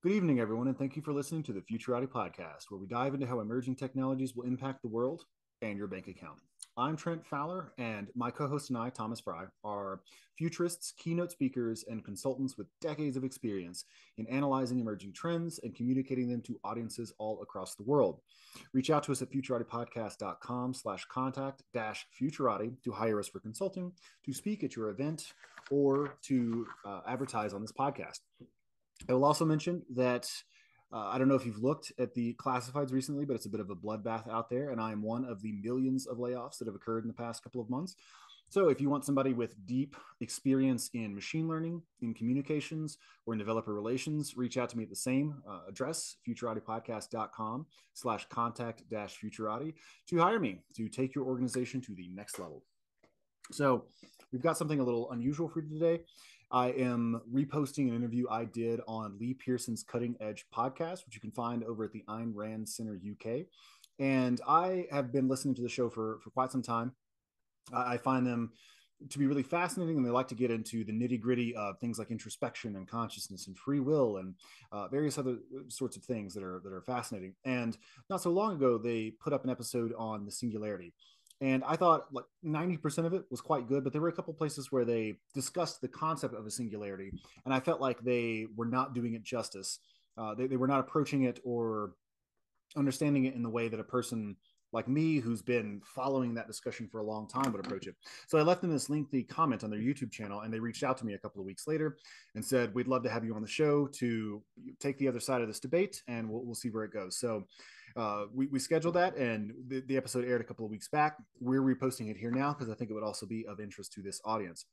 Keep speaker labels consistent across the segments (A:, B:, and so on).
A: Good evening, everyone, and thank you for listening to the Futurati Podcast, where we dive into how emerging technologies will impact the world and your bank account. I'm Trent Fowler, and my co host and I, Thomas Frey, are futurists, keynote speakers, and consultants with decades of experience in analyzing emerging trends and communicating them to audiences all across the world. Reach out to us at futuratipodcast.com slash contact dash futurati to hire us for consulting, to speak at your event, or to uh, advertise on this podcast. I will also mention that uh, I don't know if you've looked at the classifieds recently, but it's a bit of a bloodbath out there. And I am one of the millions of layoffs that have occurred in the past couple of months. So if you want somebody with deep experience in machine learning, in communications, or in developer relations, reach out to me at the same uh, address, futuratipodcast.com slash contact dash futurati to hire me to take your organization to the next level. So we've got something a little unusual for you today. I am reposting an interview I did on Lee Pierson's Cutting Edge podcast, which you can find over at the Ayn Rand Center UK. And I have been listening to the show for, for quite some time. I find them to be really fascinating, and they like to get into the nitty gritty of things like introspection and consciousness and free will and uh, various other uh, sorts of things that are that are fascinating. And not so long ago, they put up an episode on the singularity, and I thought like 90% of it was quite good, but there were a couple places where they discussed the concept of a singularity, and I felt like they were not doing it justice. Uh, they, they were not approaching it or understanding it in the way that a person like me, who's been following that discussion for a long time, would approach it. So I left them this lengthy comment on their YouTube channel, and they reached out to me a couple of weeks later and said, "We'd love to have you on the show to take the other side of this debate, and we'll, we'll see where it goes." So uh, we, we scheduled that, and the, the episode aired a couple of weeks back. We're reposting it here now because I think it would also be of interest to this audience.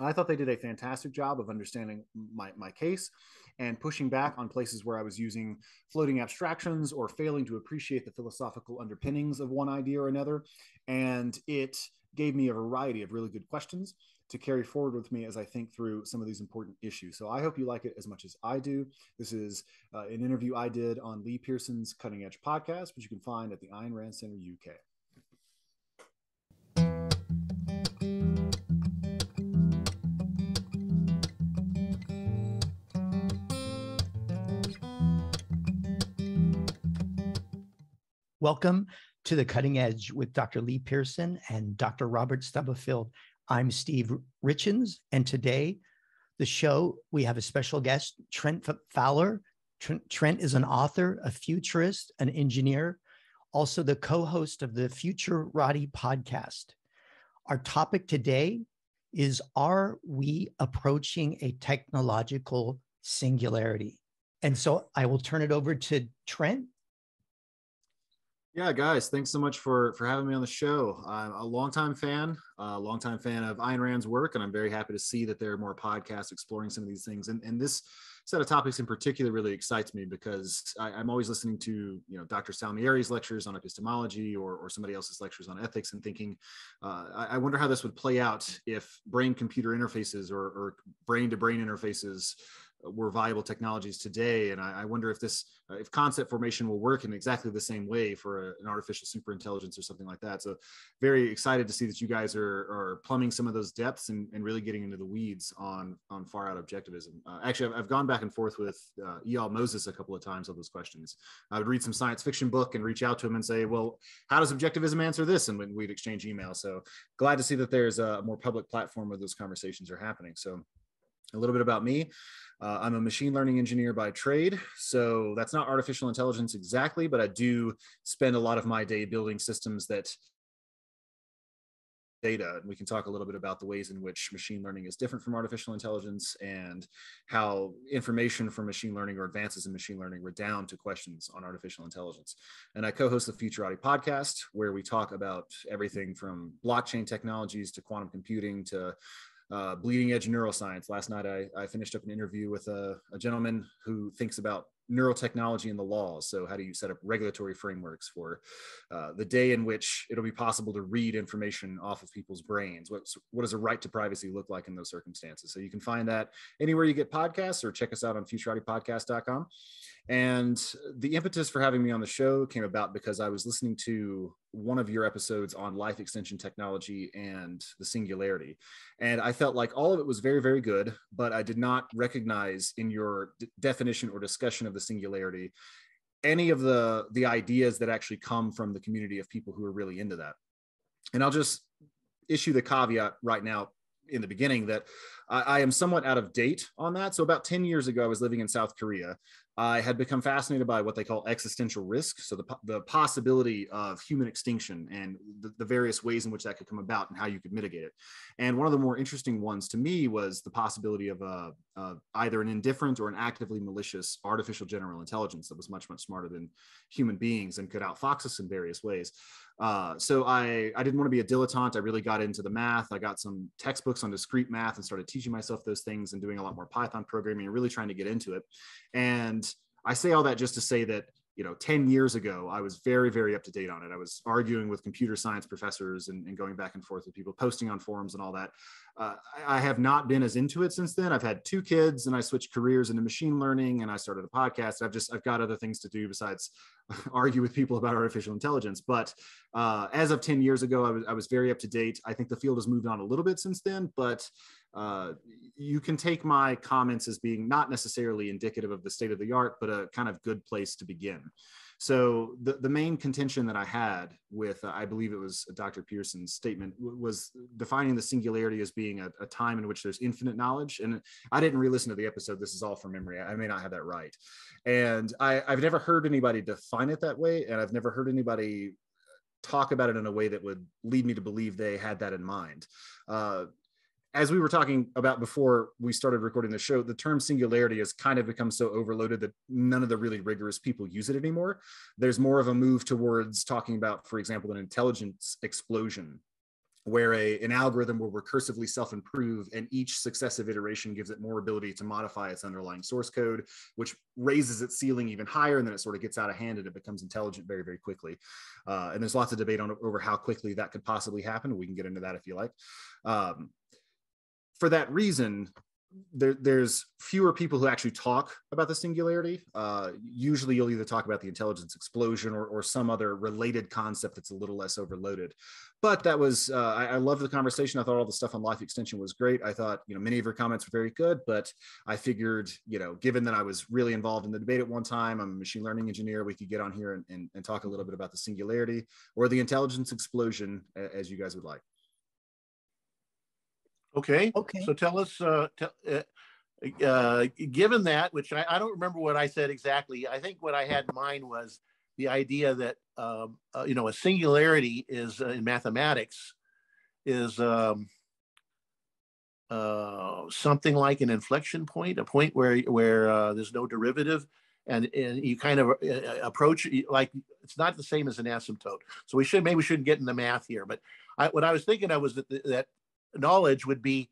A: I thought they did a fantastic job of understanding my, my case and pushing back on places where I was using floating abstractions or failing to appreciate the philosophical underpinnings of one idea or another. And it gave me a variety of really good questions to carry forward with me as I think through some of these important issues. So I hope you like it as much as I do. This is uh, an interview I did on Lee Pierson's Cutting Edge podcast, which you can find at the Ayn Rand Center UK.
B: Welcome to the Cutting Edge with Dr. Lee Pearson and Dr. Robert Stubblefield. I'm Steve Richens, and today, the show, we have a special guest, Trent Fowler. Trent, is an author, a futurist, an engineer, also the co host of the Futurati podcast. Our topic today is Are we approaching a technological singularity? And so I will turn it over to Trent
A: yeah, guys, thanks so much for for having me on the show. I'm a longtime fan, a longtime fan of Ayn Rand's work, and I'm very happy to see that there are more podcasts exploring some of these things. And, and this set of topics in particular really excites me because I, am always listening to you know Dr. Salmieri's lectures on epistemology or, or somebody else's lectures on ethics and thinking, uh, I, I, wonder how this would play out if brain-computer interfaces or, or brain-to-brain interfaces were viable technologies today. And I, I wonder if this, uh, if concept formation will work in exactly the same way for a, an artificial superintelligence or something like that. So very excited to see that you guys are, are plumbing some of those depths and, and really getting into the weeds on, on far out objectivism. Uh, actually, I've, I've, gone back and forth with uh, Eyal Mozes a couple of times on those questions. I would read some science fiction book and reach out to him and say, well, how does objectivism answer this? And we'd exchange emails. So glad to see that there's a more public platform where those conversations are happening. So a little bit about me. Uh, I'm a machine learning engineer by trade. So that's not artificial intelligence exactly, but I do spend a lot of my day building systems that data. And we can talk a little bit about the ways in which machine learning is different from artificial intelligence and how information from machine learning or advances in machine learning redound to questions on artificial intelligence. And I co host the Futurati podcast, where we talk about everything from blockchain technologies to quantum computing to uh, bleeding edge neuroscience. Last night, I, I finished up an interview with a, a gentleman who thinks about neurotechnology and the laws. So, how do you set up regulatory frameworks for uh, the day in which it'll be possible to read information off of people's brains? What, what does a right to privacy look like in those circumstances? So, you can find that anywhere you get podcasts or check us out on futuratipodcast.com. And the impetus for having me on the show came about because I was listening to one of your episodes on life extension technology and the singularity. And I felt like all of it was very, very good, but I did not recognize in your d- definition or discussion of the singularity any of the the ideas that actually come from the community of people who are really into that. And I'll just issue the caveat right now in the beginning that I, I, am somewhat out of date on that. So about 10 years ago, I was living in South Korea. I had become fascinated by what they call existential risk. So the, the possibility of human extinction and the, the various ways in which that could come about and how you could mitigate it. And one of the more interesting ones to me was the possibility of a, uh, either an indifferent or an actively malicious artificial general intelligence that was much, much smarter than human beings and could outfox us in various ways. Uh, so I, I didn't want to be a dilettante. I really got into the math. I got some textbooks on discrete math and started teaching myself those things and doing a lot more Python programming and really trying to get into it. And I say all that just to say that you know 10 years ago i was very very up to date on it. I was arguing with computer science professors and, and going back and forth with people posting on forums and all that. Uh, I, have not been as into it since then. I've had two kids and i switched careers into machine learning and i started a podcast. I've just i've got other things to do besides argue with people about artificial intelligence. But uh, as of 10 years ago I was, I was very up to date. I think the field has moved on a little bit since then but uh, you can take my comments as being not necessarily indicative of the state of the art, but a kind of good place to begin. So the, the main contention that I had with, uh, I believe it was Dr. Pierson's statement, was defining the singularity as being a, a, time in which there's infinite knowledge. And I didn't re-listen to the episode. This is all from memory. I may not have that right. And I, I've never heard anybody define it that way. And I've never heard anybody talk about it in a way that would lead me to believe they had that in mind. Uh, as we were talking about before we started recording the show, the term singularity has kind of become so overloaded that none of the really rigorous people use it anymore. There's more of a move towards talking about, for example, an intelligence explosion, where a, an algorithm will recursively self-improve and each successive iteration gives it more ability to modify its underlying source code, which raises its ceiling even higher, and then it sort of gets out of hand and it becomes intelligent very, very quickly. Uh, and there's lots of debate on over how quickly that could possibly happen. We can get into that if you like. Um, for that reason, there, there's fewer people who actually talk about the singularity. Uh, usually, you'll either talk about the intelligence explosion or, or some other related concept that's a little less overloaded. But that was, uh, I, I love the conversation. I thought all the stuff on life extension was great. I thought, you know, many of your comments were very good. But I figured, you know, given that I was really involved in the debate at one time, I'm a machine learning engineer, we could get on here and, and, and talk a little bit about the singularity or the intelligence explosion, as you guys would like.
C: Okay.
B: Okay.
C: So tell us, uh, tell, uh, uh, given that, which I, I, don't remember what I said exactly. I think what I had in mind was the idea that um, uh, you know a singularity is uh, in mathematics is um, uh, something like an inflection point, a point where where uh, there's no derivative, and, and you kind of approach like it's not the same as an asymptote. So we should maybe we shouldn't get into math here, but I, what I was thinking of was that that knowledge would be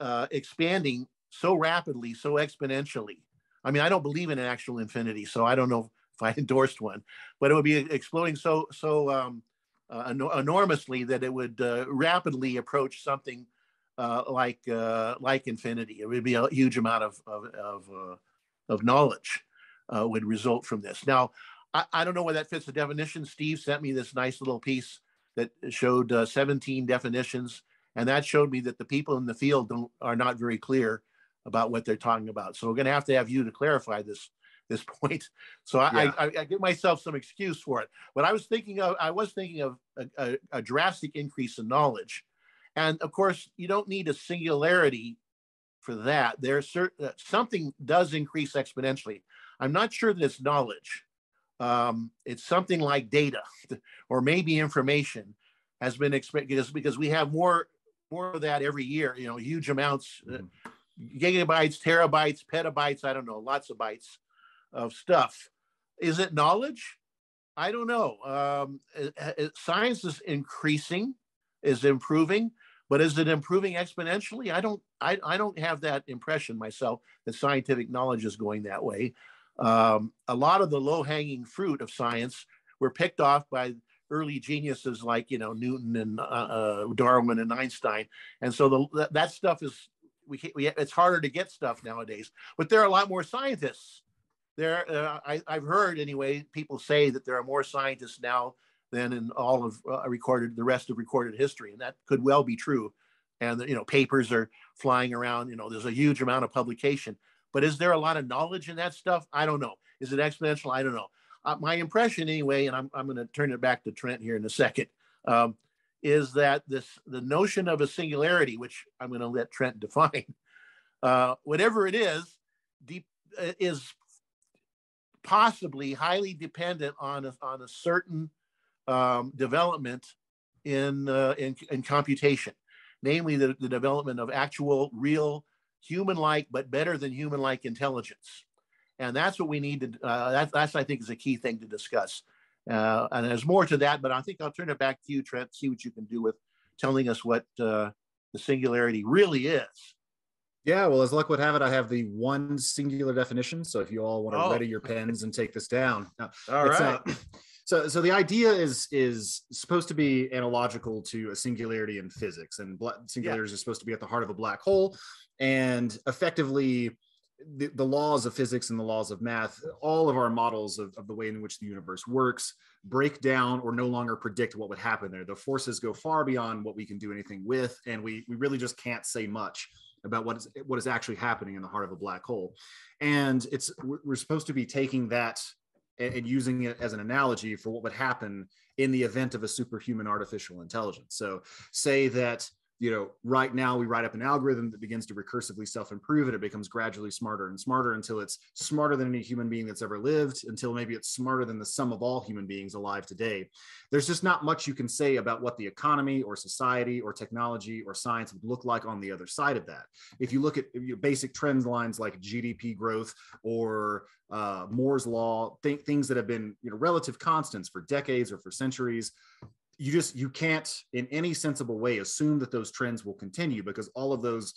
C: uh, expanding so rapidly, so exponentially. I mean, I don't believe in an actual infinity, so I don't know if I endorsed one, but it would be exploding so so um, uh, enormously that it would uh, rapidly approach something uh, like uh, like infinity. It would be a huge amount of of of, uh, of knowledge uh, would result from this. Now, I, I, don't know where that fits the definition. Steve sent me this nice little piece that showed 17 definitions and that showed me that the people in the field don't are not very clear about what they're talking about. So we're going to have to have you to clarify this this point. So I, yeah. I, I, give myself some excuse for it. But I was thinking of I was thinking of a, a, a drastic increase in knowledge, and of course you don't need a singularity for that. There's certain uh, something does increase exponentially. I'm not sure that it's knowledge. Um, it's something like data or maybe information has been expected because, because we have more more of that every year, you know, huge amounts, uh, mm-hmm. gigabytes, terabytes, petabytes, I don't know, lots of bytes of stuff. Is it knowledge? I don't know. Um, it, it, science is increasing, is improving, but is it improving exponentially? I don't. I, I don't have that impression myself that scientific knowledge is going that way. Um, a lot of the low-hanging fruit of science were picked off by early geniuses like you know Newton and uh, uh, Darwin and Einstein, and so the, that, that stuff is we, we it's harder to get stuff nowadays. But there are a lot more scientists. There, uh, I, I've heard anyway people say that there are more scientists now than in all of uh, recorded the rest of recorded history, and that could well be true. And you know, papers are flying around. You know, there's a huge amount of publication. But is there a lot of knowledge in that stuff? I don't know. Is it exponential? I don't know. Uh, my impression, anyway, and I'm I'm going to turn it back to Trent here in a second, um, is that this the notion of a singularity, which I'm going to let Trent define, uh, whatever it is, deep, uh, is possibly highly dependent on a, on a certain um, development in, uh, in, in computation, namely the, the development of actual, real, human-like, but better than human-like intelligence. And that's what we need to, uh, that, that's, I think, is a key thing to discuss. Uh, and there's more to that, but I think I'll turn it back to you, Trent, see what you can do with telling us what uh, the singularity really is.
A: Yeah, well, as luck would have it, I have the one singular definition. So if you all want to oh. ready your pens and take this down,
C: all uh, right.
A: Uh, so, so the idea is is supposed to be analogical to a singularity in physics, and singularities yeah. are supposed to be at the heart of a black hole, and effectively. The, the, laws of physics and the laws of math, all of our models of, of the way in which the universe works, break down or no longer predict what would happen there. The forces go far beyond what we can do anything with, and we we really just can't say much about what is what is actually happening in the heart of a black hole and it's we're supposed to be taking that and, using it as an analogy for what would happen in the event of a superhuman artificial intelligence so say that you know, right now we write up an algorithm that begins to recursively self-improve and it becomes gradually smarter and smarter until it's smarter than any human being that's ever lived, until maybe it's smarter than the sum of all human beings alive today. There's just not much you can say about what the economy or society or technology or science would look like on the other side of that. If you look at you know, basic trend lines like GDP growth or uh, Moore's law, th- things that have been you know relative constants for decades or for centuries, you just you can't in any sensible way assume that those trends will continue because all of those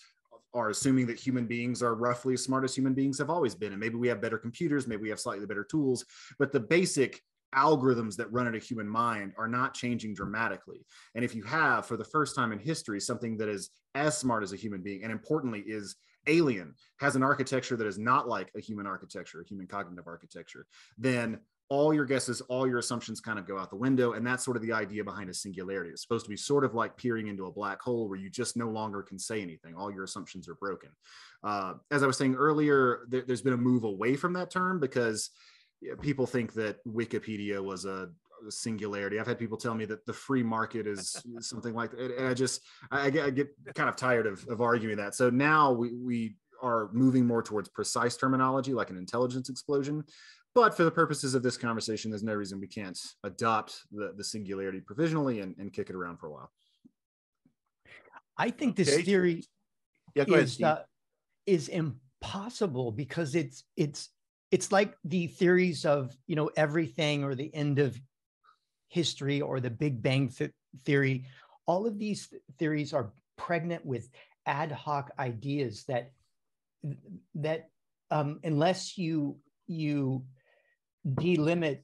A: are assuming that human beings are roughly as smart as human beings have always been. And maybe we have better computers maybe we have slightly better tools but the basic algorithms that run in a human mind are not changing dramatically. And if you have for the first time in history something that is as smart as a human being and importantly is alien has an architecture that is not like a human architecture a human cognitive architecture then all your guesses, all your assumptions kind of go out the window. And that's sort of the idea behind a singularity. It's supposed to be sort of like peering into a black hole where you just no longer can say anything. All your assumptions are broken. Uh, as I was saying earlier, there, has been a move away from that term because people think that Wikipedia was a, a, singularity. I've had people tell me that the free market is something like that. And I just, I, I, get, I get, kind of tired of, of arguing that. So now we, we are moving more towards precise terminology like an intelligence explosion but for the purposes of this conversation, there's no reason we can't adopt the, the singularity provisionally and, and kick it around for a while.
B: I think this okay. theory yeah, is, ahead, uh, is impossible because it's it's it's like the theories of you know everything or the end of history or the Big Bang th- theory. All of these th- theories are pregnant with ad hoc ideas that that um, unless you you delimit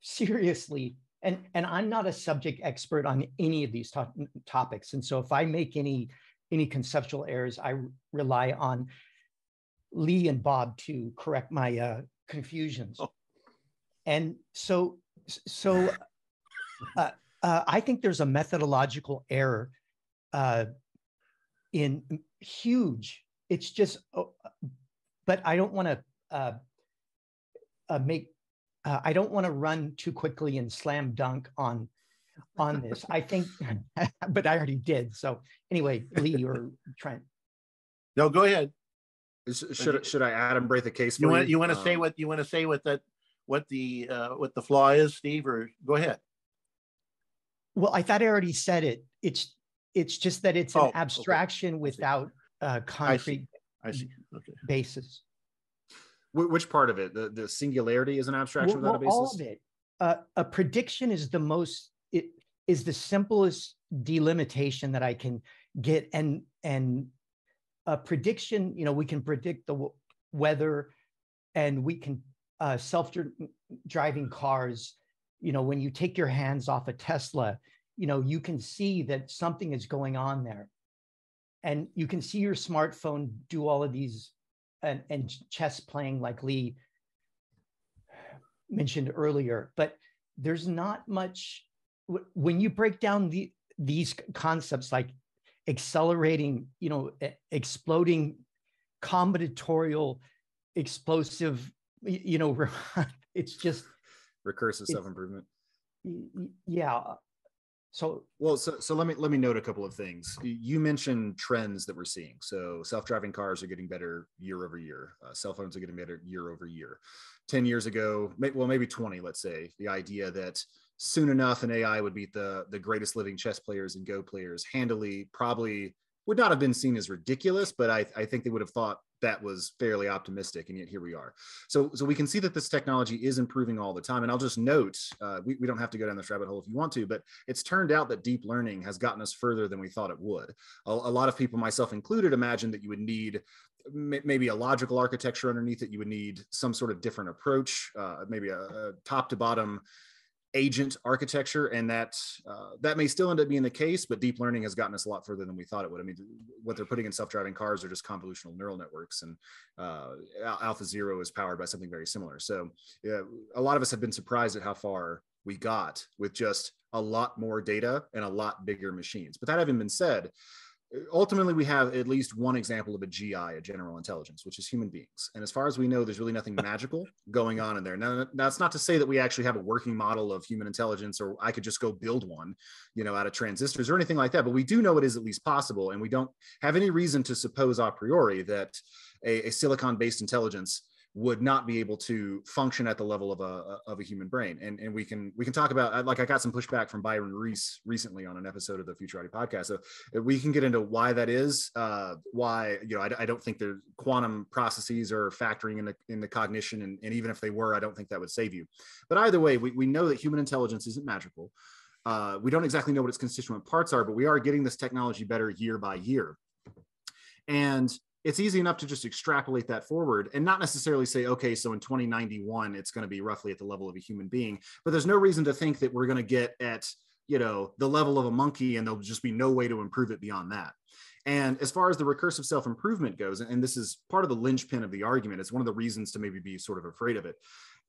B: seriously and and i'm not a subject expert on any of these to- topics. And so if i make any any conceptual errors i rely on lee and bob to correct my uh, confusions. Oh. and so so uh, uh, i think there's a methodological error uh, in huge. It's just oh, but i don't want to uh, make uh, I don't want to run too quickly and slam dunk on on this. I think, but I already did. So anyway, Lee or Trent.
C: No, go ahead.
A: Should should I Adam break the case?
C: you want you want to um, say what you want to say what that what the uh, what the flaw is, Steve, or go ahead.
B: Well, I thought I already said it. It's it's just that it's an oh, abstraction okay. without a concrete
C: I see. I see. Okay.
B: basis
A: which part of it? The the singularity is an abstraction well, without a basis.
B: All of it. Uh, a prediction is the most. It is the simplest delimitation that I can get, and and a prediction. You know, we can predict the weather, and we can uh, self-driving cars. You know, when you take your hands off a Tesla, you know you can see that something is going on there, and you can see your smartphone do all of these and, and chess playing like Lee mentioned earlier. But there's not much when you break down the these concepts like accelerating, you know, exploding combinatorial explosive, you know, it's just
A: recursive self-improvement.
B: Yeah. So
A: well, so so let me let me note a couple of things. You mentioned trends that we're seeing. So self-driving cars are getting better year over year. Uh, cell phones are getting better year over year. Ten years ago, well, maybe twenty, let's say, the idea that soon enough an AI would beat the the greatest living chess players and Go players handily probably would not have been seen as ridiculous, but I, I think they would have thought that was fairly optimistic, and yet here we are. So, so we can see that this technology is improving all the time. And I'll just note, uh, we, we don't have to go down this rabbit hole if you want to, but it's turned out that deep learning has gotten us further than we thought it would. A, a lot of people, myself included, imagined that you would need maybe a logical architecture underneath it. You would need some sort of different approach, uh, maybe a, a top to bottom agent architecture and that uh, that may still end up being the case but deep learning has gotten us a lot further than we thought it would. I mean what they're putting in self-driving cars are just convolutional neural networks and uh, alpha zero is powered by something very similar. So yeah, a lot of us have been surprised at how far we got with just a lot more data and a lot bigger machines. But that having been said ultimately we have at least one example of a gi a general intelligence which is human beings. And as far as we know there's really nothing magical going on in there. Now that's not to say that we actually have a working model of human intelligence or i could just go build one you know out of transistors or anything like that. But we do know it is at least possible. And we don't have any reason to suppose a priori that a, a silicon based intelligence would not be able to function at the level of a of a human brain. And and we can we can talk about like I got some pushback from Byron Reese recently on an episode of the Futurati podcast. So we can get into why that is. Uh, why you know I, I don't think the quantum processes are factoring in the in the cognition, and, and even if they were, I don't think that would save you. But either way, we we know that human intelligence isn't magical. Uh, we don't exactly know what its constituent parts are, but we are getting this technology better year by year. And it's easy enough to just extrapolate that forward and not necessarily say, okay, so in 2091, it's going to be roughly at the level of a human being. But there's no reason to think that we're going to get at, you know, the level of a monkey and there'll just be no way to improve it beyond that. And as far as the recursive self improvement goes, and this is part of the linchpin of the argument, it's one of the reasons to maybe be sort of afraid of it,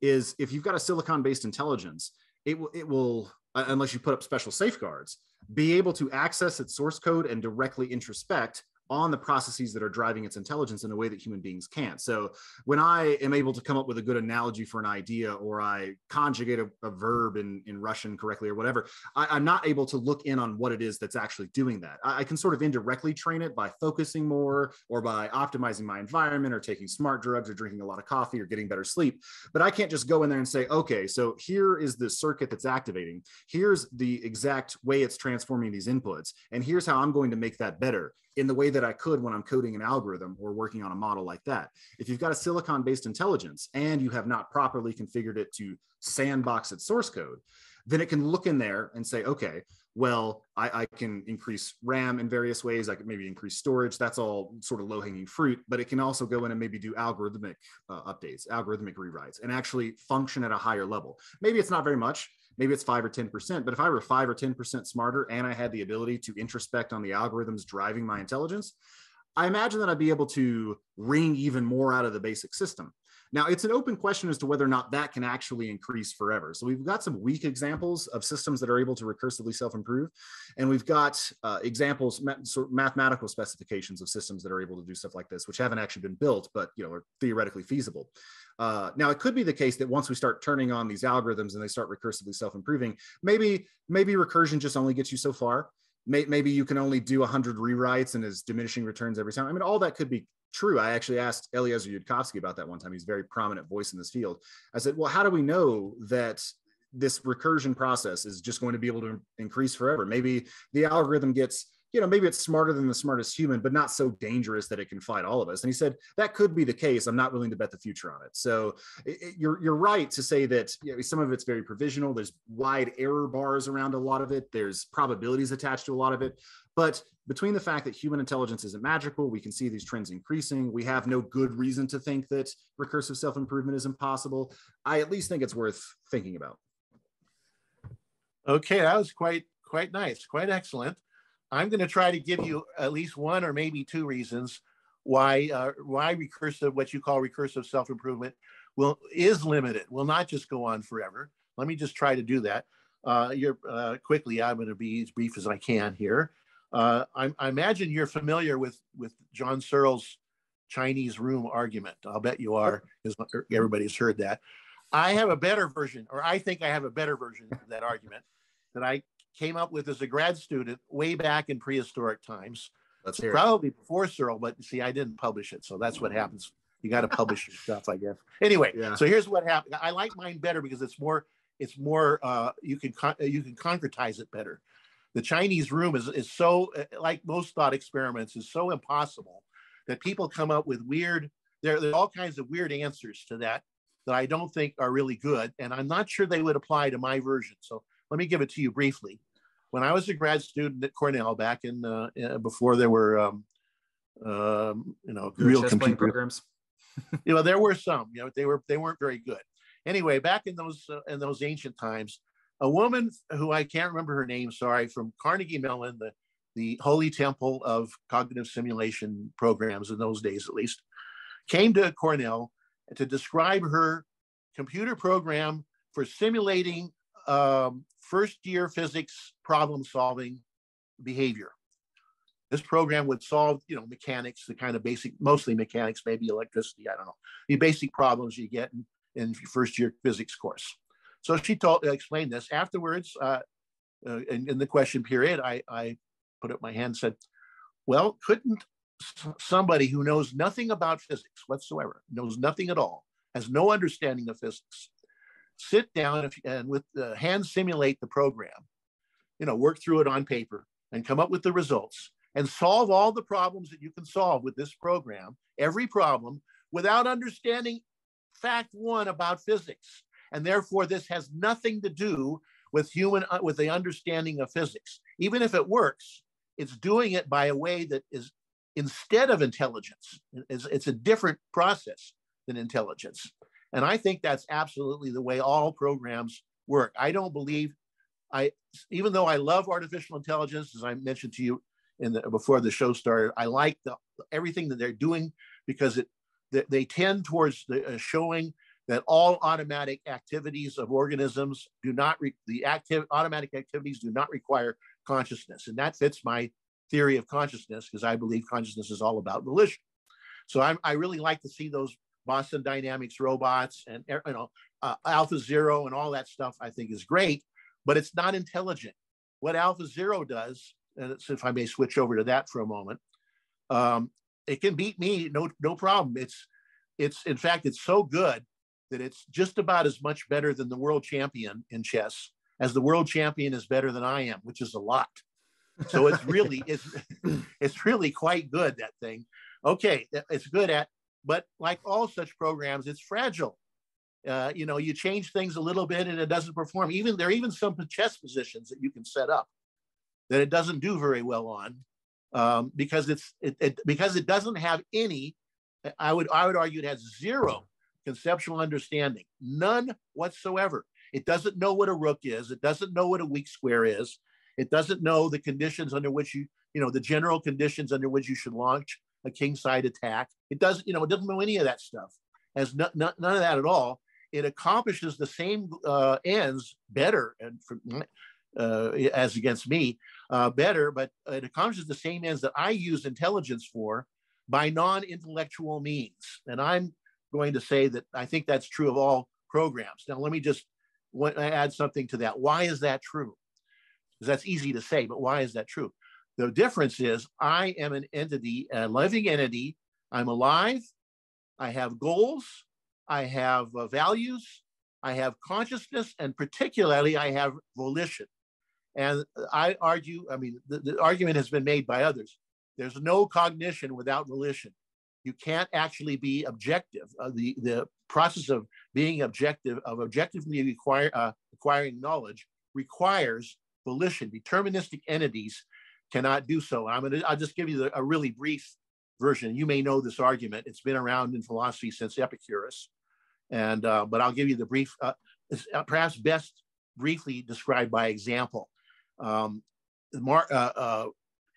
A: is if you've got a silicon based intelligence, it will, it will, uh, unless you put up special safeguards, be able to access its source code and directly introspect on the processes that are driving its intelligence in a way that human beings can't. So when I am able to come up with a good analogy for an idea or I conjugate a, a verb in, in Russian correctly or whatever, I, am not able to look in on what it is that's actually doing that. I, I, can sort of indirectly train it by focusing more or by optimizing my environment or taking smart drugs or drinking a lot of coffee or getting better sleep. But I can't just go in there and say, okay, so here is the circuit that's activating. Here's the exact way it's transforming these inputs. And here's how I'm going to make that better in the way that I could when I'm coding an algorithm or working on a model like that. If you've got a silicon based intelligence and you have not properly configured it to sandbox its source code, then it can look in there and say, okay, well, I, I, can increase RAM in various ways. I can maybe increase storage. That's all sort of low hanging fruit, but it can also go in and maybe do algorithmic uh, updates, algorithmic rewrites, and actually function at a higher level. Maybe it's not very much maybe it's five or 10%. But if I were five or 10% smarter and I had the ability to introspect on the algorithms driving my intelligence, I imagine that I'd be able to wring even more out of the basic system. Now, it's an open question as to whether or not that can actually increase forever. So, we've got some weak examples of systems that are able to recursively self improve. And we've got uh, examples, sort of mathematical specifications of systems that are able to do stuff like this, which haven't actually been built, but you know, are theoretically feasible. Uh, now, it could be the case that once we start turning on these algorithms and they start recursively self-improving, maybe maybe recursion just only gets you so far. maybe you can only do 100 rewrites and is diminishing returns every time. I mean, all that could be true. I actually asked Eliezer Yudkowsky about that one time. He's a very prominent voice in this field. I said, well, how do we know that this recursion process is just going to be able to increase forever? Maybe the algorithm gets you know, maybe it's smarter than the smartest human, but not so dangerous that it can fight all of us. And he said that could be the case. I'm not willing to bet the future on it. So it, you're you're right to say that you know, some of it's very provisional. There's wide error bars around a lot of it. There's probabilities attached to a lot of it. But between the fact that human intelligence isn't magical, we can see these trends increasing. We have no good reason to think that recursive self improvement is impossible. I at least think it's worth thinking about.
C: Okay, that was quite quite nice, quite excellent. I'm going to try to give you at least one or maybe two reasons why uh, why recursive, what you call recursive self improvement, will is limited, will not just go on forever. let me just try to do that. Uh, you're uh, quickly. I'm going to be as brief as I can here. Uh, I, I, imagine you're familiar with with John Searle's Chinese room argument. I'll bet you are, because everybody's heard that. I have a better version, or I think I have a better version of that argument that I came up with as a grad student way back in prehistoric times.
A: Let's hear
C: Probably it. before Searle, but see, I didn't publish it, so that's what happens. You got to publish your stuff, I guess. Anyway, yeah. so here's what happened. I like mine better because it's more, it's more. Uh, you can con- you can concretize it better. The Chinese room is is so like most thought experiments is so impossible that people come up with weird. There, there are all kinds of weird answers to that that I don't think are really good, and I'm not sure they would apply to my version. So let me give it to you briefly. When I was a grad student at Cornell back in uh, uh before there were um, um, you know real computer programs, you know there were some. You know they were they weren't very good. Anyway, back in those uh, in those ancient times, a woman who I can't remember her name, sorry, from Carnegie Mellon, the the holy temple of cognitive simulation programs in those days, at least, came to Cornell to describe her computer program for simulating um, first year physics problem solving behavior. This program would solve, you know, mechanics, the kind of basic, mostly mechanics, maybe electricity, I don't know, the basic problems you get in, in first year physics course. So she told, explained this. Afterwards, uh, uh, in, in, the question period, I, I put up my hand and said, well, couldn't somebody who knows nothing about physics whatsoever, knows nothing at all, has no understanding of physics, sit down and with the hand simulate the program, you know, work through it on paper and come up with the results and solve all the problems that you can solve with this program, every problem, without understanding fact one about physics. And therefore, this has nothing to do with human, uh, with the understanding of physics. Even if it works, it's doing it by a way that is instead of intelligence. It's, it's a different process than intelligence. And I think that's absolutely the way all programs work. I don't believe I, even though I love artificial intelligence, as I mentioned to you in the, before the show started, I like the, everything that they're doing because it they, they tend towards the, uh, showing that all automatic activities of organisms do not re, the active automatic activities do not require consciousness, and that fits my theory of consciousness because I believe consciousness is all about volition. So I'm, I really like to see those Boston Dynamics robots and you know uh, Alpha Zero and all that stuff. I think is great, but it's not intelligent. What Alpha Zero does, and if I may switch over to that for a moment, um, it can beat me, no no problem. It's it's in fact it's so good that it's just about as much better than the world champion in chess as the world champion is better than I am, which is a lot. So it's really it's it's really quite good that thing. Okay, it's good at but like all such programs, it's fragile. Uh, you know, you change things a little bit and it doesn't perform. Even there are even some chess positions that you can set up that it doesn't do very well on um, because it's it, it, because it doesn't have any. I would I would argue it has zero conceptual understanding, none whatsoever. It doesn't know what a rook is. It doesn't know what a weak square is. It doesn't know the conditions under which you, you know, the general conditions under which you should launch a kingside attack. It doesn't, you know, it doesn't know any of that stuff. Has no, no, none of that at all. It accomplishes the same uh, ends better, and for, uh, as against me, uh, better, but it accomplishes the same ends that I use intelligence for by non-intellectual means. And I'm going to say that I think that's true of all programs. Now, let me just add something to that. Why is that true? Because that's easy to say, but why is that true? The difference is I am an entity, a living entity. I'm alive. I have goals. I have uh, values. I have consciousness, and particularly, I have volition. And I argue, I mean, the, the argument has been made by others. There's no cognition without volition. You can't actually be objective. Uh, the, the process of being objective, of objectively acquire, uh, acquiring knowledge, requires volition. Deterministic entities cannot do so. I'm gonna, I'll just give you the, a really brief version. You may know this argument. It's been around in philosophy since Epicurus, and uh, but I'll give you the brief, uh, uh perhaps best briefly described by example. Um, uh,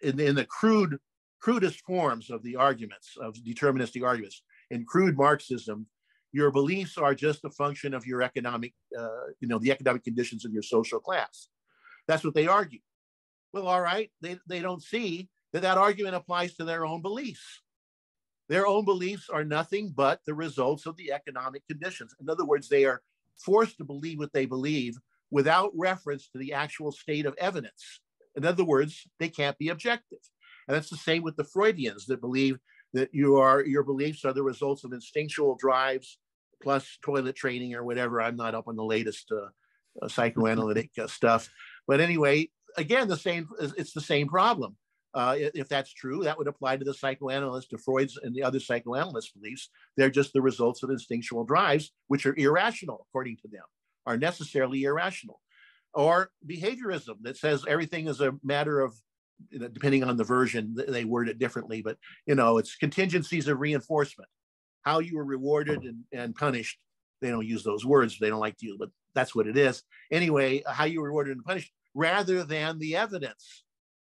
C: in, in the crude, crudest forms of the arguments of deterministic arguments in crude Marxism, your beliefs are just a function of your economic, uh, you know, the economic conditions of your social class. That's what they argue. Well, all right, they, they don't see that that argument applies to their own beliefs. Their own beliefs are nothing but the results of the economic conditions. In other words, they are forced to believe what they believe without reference to the actual state of evidence. In other words, they can't be objective. And that's the same with the Freudians that believe that you are your beliefs are the results of instinctual drives plus toilet training or whatever. I'm not up on the latest uh, uh, psychoanalytic uh, stuff, but anyway, again, the same. It's the same problem. Uh, if that's true, that would apply to the psychoanalyst, to Freud's and the other psychoanalyst beliefs. They're just the results of instinctual drives, which are irrational, according to them, are necessarily irrational. Or behaviorism that says everything is a matter of, depending on the version, they word it differently, but you know, it's contingencies of reinforcement, how you were rewarded and, and punished. They don't use those words, they don't like to use, but that's what it is. Anyway, how you were rewarded and punished rather than the evidence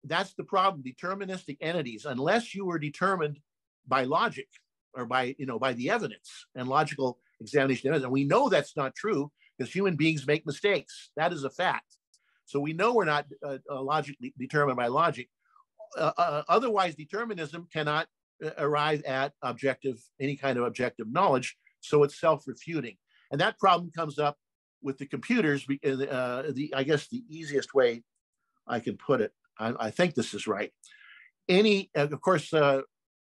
C: that's the problem. Deterministic entities, unless you were determined by logic or by you know by the evidence and logical examination and we know that's not true because human beings make mistakes. That is a fact. So we know we're not uh, uh logically determined by logic. Uh, uh, otherwise, determinism cannot uh, arrive at objective any kind of objective knowledge. So it's self-refuting, and that problem comes up with the computers. Uh, the I guess the easiest way I can put it I, I think this is right. Any, of course, uh,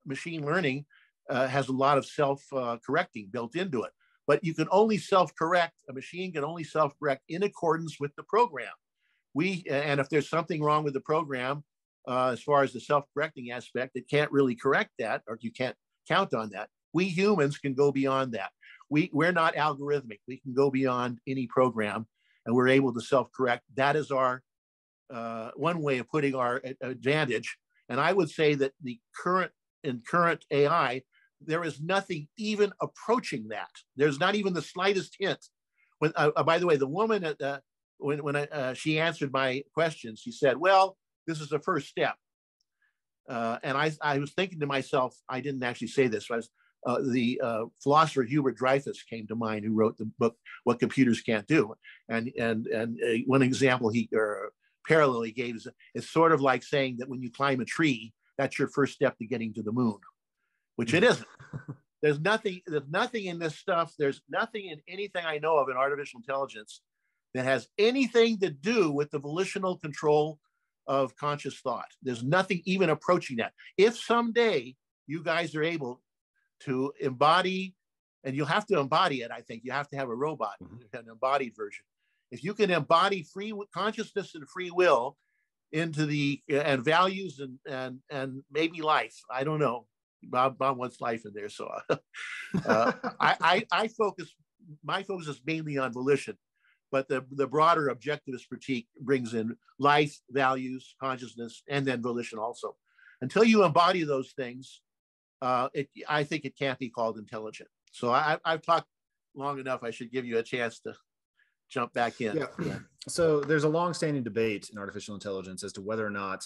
C: machine learning uh, has a lot of self-correcting built into it, but you can only self-correct. A machine can only self-correct in accordance with the program. We and if there's something wrong with the program, uh, as far as the self-correcting aspect, it can't really correct that, or you can't count on that. We humans can go beyond that. We we're not algorithmic. We can go beyond any program, and we're able to self-correct. That is our uh, one way of putting our advantage. And I would say that the current in current AI, there is nothing even approaching that. There's not even the slightest hint. When, uh, uh by the way, the woman at the, when when I, uh, she answered my questions, she said, "Well, this is the first step." Uh, and I, I was thinking to myself, I didn't actually say this. Was, uh, the uh, philosopher Hubert Dreyfus came to mind, who wrote the book "What Computers Can't Do," and and and uh, one example he or parallel he gave is it's sort of like saying that when you climb a tree, that's your first step to getting to the moon, which it isn't. There's nothing, there's nothing in this stuff. There's nothing in anything I know of in artificial intelligence that has anything to do with the volitional control of conscious thought. There's nothing even approaching that. If someday you guys are able to embody, and you'll have to embody it, I think you have to have a robot, mm-hmm. an embodied version if you can embody free consciousness and free will into the and values and and and maybe life i don't know bob bob wants life in there so uh, I, I i focus my focus is mainly on volition but the the broader objectivist critique brings in life values consciousness and then volition also until you embody those things uh, it, i think it can't be called intelligent so I, i've talked long enough i should give you a chance to jump back in.
A: Yeah. So there's a long-standing debate in artificial intelligence as to whether or not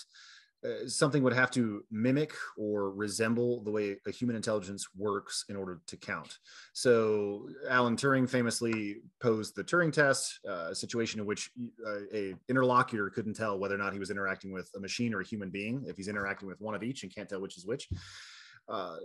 A: uh, something would have to mimic or resemble the way a human intelligence works in order to count. So Alan Turing famously posed the Turing test, uh, a situation in which uh, a interlocutor couldn't tell whether or not he was interacting with a machine or a human being if he's interacting with one of each and can't tell which is which uh,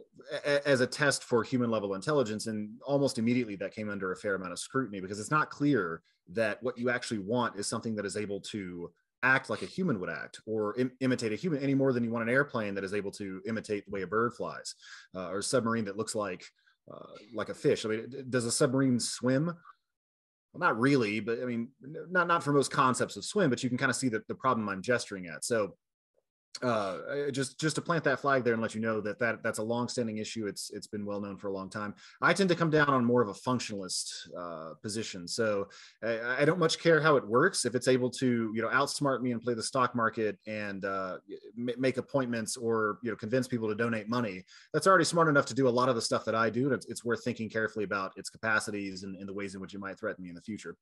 A: as a test for human level intelligence. And almost immediately that came under a fair amount of scrutiny because it's not clear that what you actually want is something that is able to act like a human would act or Im- imitate a human any more than you want an airplane that is able to imitate the way a bird flies uh, or a submarine that looks like uh, like a fish. I mean, does a submarine swim? Well, not really, but I mean, not not for most concepts of swim, but you can kind of see the, the problem I'm gesturing at. So uh, just just to plant that flag there and let you know that that that's a long-standing issue. It's it's been well known for a long time. I tend to come down on more of a functionalist uh, position, so I, I, don't much care how it works. If it's able to you know outsmart me and play the stock market and uh, make appointments or you know convince people to donate money, that's already smart enough to do a lot of the stuff that I do. It's, it's worth thinking carefully about its capacities and, and, the ways in which it might threaten me in the future.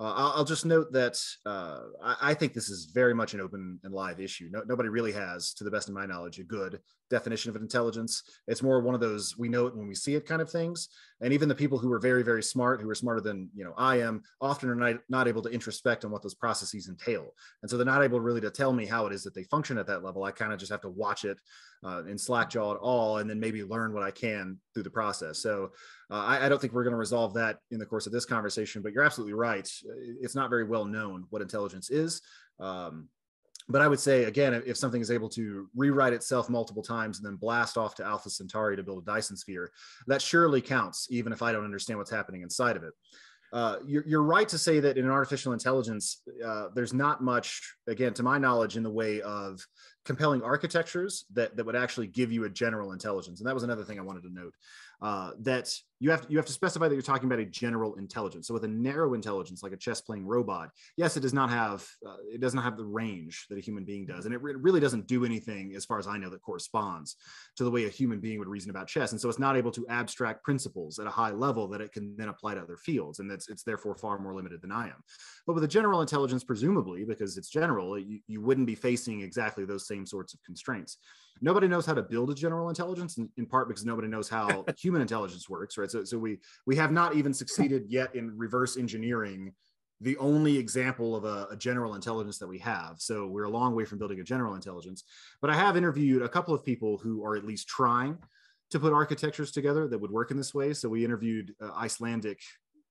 A: Uh, I'll, I'll, just note that uh, I, I, think this is very much an open and live issue. No, nobody really has, to the best of my knowledge, a good definition of intelligence. It's more one of those we know it when we see it kind of things. And even the people who are very, very smart, who are smarter than you know I am, often are not, not able to introspect on what those processes entail. And so they're not able really to tell me how it is that they function at that level. I kind of just have to watch it uh, in slackjaw at all, and then maybe learn what I can through the process. So uh, I, I, don't think we're going to resolve that in the course of this conversation. But you're absolutely right. It's not very well known what intelligence is. Um, but I would say again, if something is able to rewrite itself multiple times and then blast off to Alpha Centauri to build a Dyson sphere, that surely counts, even if I don't understand what's happening inside of it. Uh, you're, you're, right to say that in artificial intelligence, uh, there's not much, again, to my knowledge, in the way of compelling architectures that, that would actually give you a general intelligence. And that was another thing I wanted to note uh, that you have to, you have to specify that you're talking about a general intelligence. So with a narrow intelligence, like a chess playing robot, yes, it does not have uh, it does not have the range that a human being does, and it, re- really doesn't do anything, as far as I know, that corresponds to the way a human being would reason about chess. And so it's not able to abstract principles at a high level that it can then apply to other fields, and that's it's therefore far more limited than I am. But with a general intelligence, presumably because it's general, you, you wouldn't be facing exactly those same sorts of constraints nobody knows how to build a general intelligence in, in part because nobody knows how human intelligence works right so, so we we have not even succeeded yet in reverse engineering the only example of a, a, general intelligence that we have. So we're a long way from building a general intelligence. But I have interviewed a couple of people who are at least trying to put architectures together that would work in this way. So we interviewed uh, Icelandic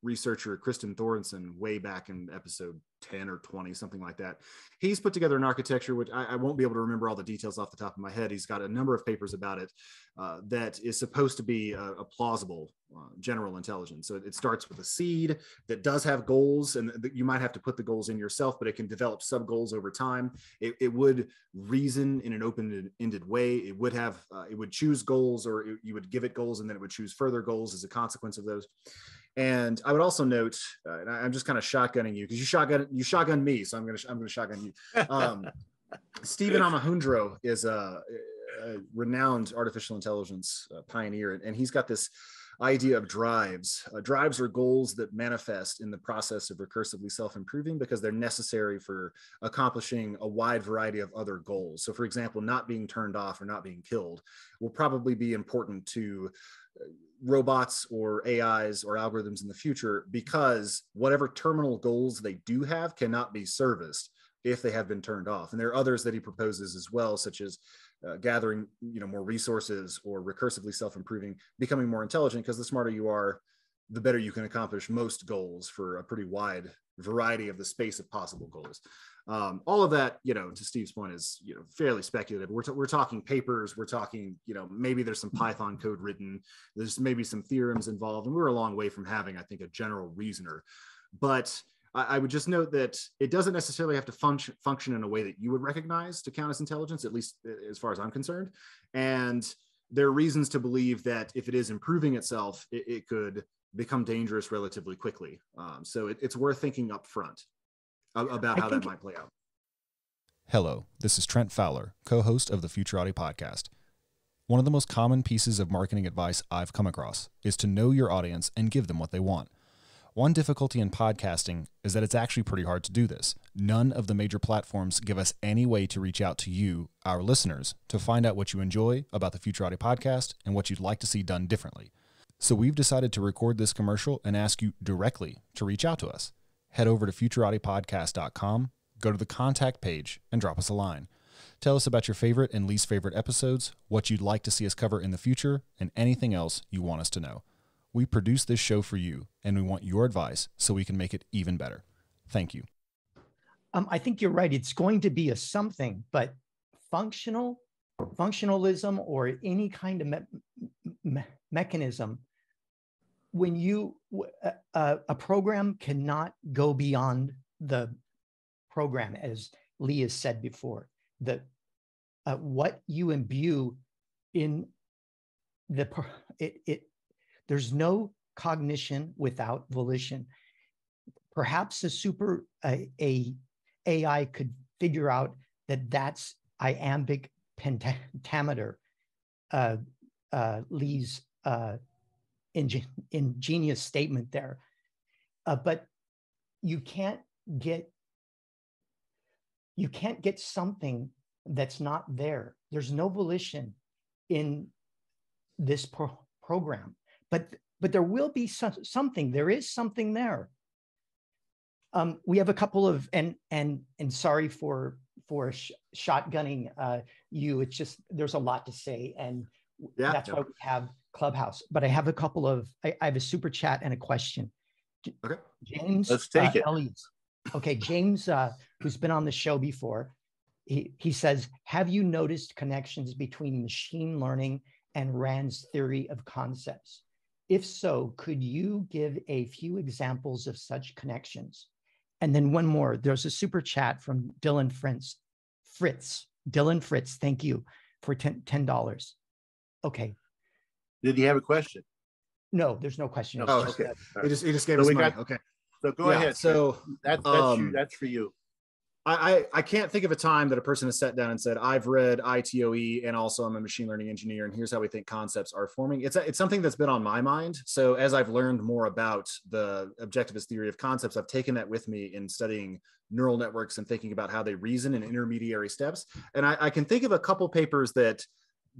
A: researcher Kristinn Thórisson way back in episode 10 or 20, something like that. He's put together an architecture, which I, I, won't be able to remember all the details off the top of my head. He's got a number of papers about it uh, that is supposed to be a, a plausible uh, general intelligence. So it starts with a seed that does have goals, and th- you might have to put the goals in yourself, but it can develop sub goals over time. It, it, would reason in an open-ended way. It would have, uh, it would choose goals, or it, you would give it goals, and then it would choose further goals as a consequence of those. And I would also note, uh, and I'm just kind of shotgunning you because you shotgun you shotgun me, so I'm gonna I'm gonna shotgun you. Um, Steven Omohundro is a, a, renowned artificial intelligence uh, pioneer, and he's got this idea of drives. Uh, drives are goals that manifest in the process of recursively self-improving because they're necessary for accomplishing a wide variety of other goals. So, for example, not being turned off or not being killed will probably be important to uh, robots or AIs or algorithms in the future because whatever terminal goals they do have cannot be serviced if they have been turned off. And there are others that he proposes as well, such as uh, gathering you know more resources or recursively self-improving, becoming more intelligent because the smarter you are, the better you can accomplish most goals for a pretty wide variety of the space of possible goals. Um, all of that, you know, to Steve's point, is you know fairly speculative. We're t- we're talking papers. We're talking, you know, maybe there's some Python code written. There's maybe some theorems involved, and we're a long way from having, I think, a general reasoner. But I, I would just note that it doesn't necessarily have to function function in a way that you would recognize to count as intelligence, at least as far as I'm concerned. And there are reasons to believe that if it is improving itself, it, it could become dangerous relatively quickly. Um, so it, it's worth thinking up front about how that might play out.
D: Hello, this is Trent Fowler, co host of the Futurati podcast. One of the most common pieces of marketing advice I've come across is to know your audience and give them what they want. One difficulty in podcasting is that it's actually pretty hard to do this. None of the major platforms give us any way to reach out to you, our listeners, to find out what you enjoy about the Futurati podcast and what you'd like to see done differently. So we've decided to record this commercial and ask you directly to reach out to us head over to futuratipodcast.com, go to the contact page, and drop us a line. Tell us about your favorite and least favorite episodes, what you'd like to see us cover in the future, and anything else you want us to know. We produce this show for you, and we want your advice so we can make it even better. Thank you.
B: Um, I think you're right. It's going to be a something, but functional, functionalism, or any kind of me- me- mechanism when you uh, a program cannot go beyond the program as lee has said before that uh, what you imbue in the it, it there's no cognition without volition. Perhaps a super uh, a ai could figure out that that's iambic pentameter uh, uh, lee's uh, ingen- ingenious statement there. Uh, but you can't get you can't get something that's not there. There's no volition in this pro- program, but but there will be some, something. There is something there. Um, we have a couple of and and and sorry for for sh- shotgunning uh, you. It's just there's a lot to say, and yeah, that's why we have Clubhouse. But I have a couple of I, I have a super chat and a question.
A: Okay,
B: James.
C: Let's take uh, it.
B: Elliot. Okay, James, uh, who's been on the show before, he, he says, Have you noticed connections between machine learning and Rand's theory of concepts? If so, could you give a few examples of such connections? And then one more. There's a super chat from Dylan Fritz. Fritz. Dylan Fritz, thank you for $10. Okay.
C: Did he have a question?
B: No, there's no question.
A: Oh, okay. He just he just gave so us money. Got, okay.
C: So go yeah, ahead.
A: So
C: that's that's um, you, that's for you.
A: I, I can't think of a time that a person has sat down and said, I've read ITOE and also I'm a machine learning engineer, and here's how we think concepts are forming. It's, it's something that's been on my mind. So as I've learned more about the objectivist theory of concepts, I've taken that with me in studying neural networks and thinking about how they reason in intermediary steps. And I, I can think of a couple papers that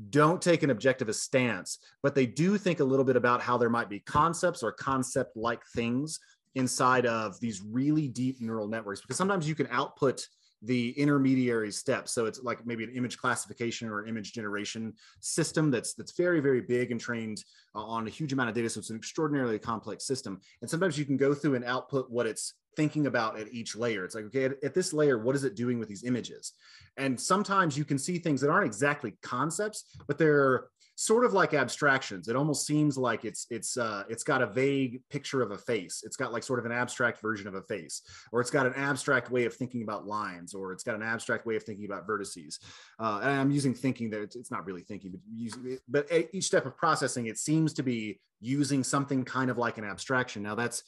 A: don't take an objectivist stance, but they do think a little bit about how there might be concepts or concept like things inside of these really deep neural networks because sometimes you can output the intermediary steps. So it's like maybe an image classification or image generation system that's that's very very big and trained uh, on a huge amount of data. So it's an extraordinarily complex system. And sometimes you can go through and output what it's thinking about at each layer. It's like okay at, at this layer what is it doing with these images? And sometimes you can see things that aren't exactly concepts but they're sort of like abstractions. It almost seems like it's it's uh, it's got a vague picture of a face. It's got like sort of an abstract version of a face, or it's got an abstract way of thinking about lines, or it's got an abstract way of thinking about vertices. Uh, and I'm using thinking that it's, not really thinking, but using but each step of processing, it seems to be using something kind of like an abstraction. Now that's,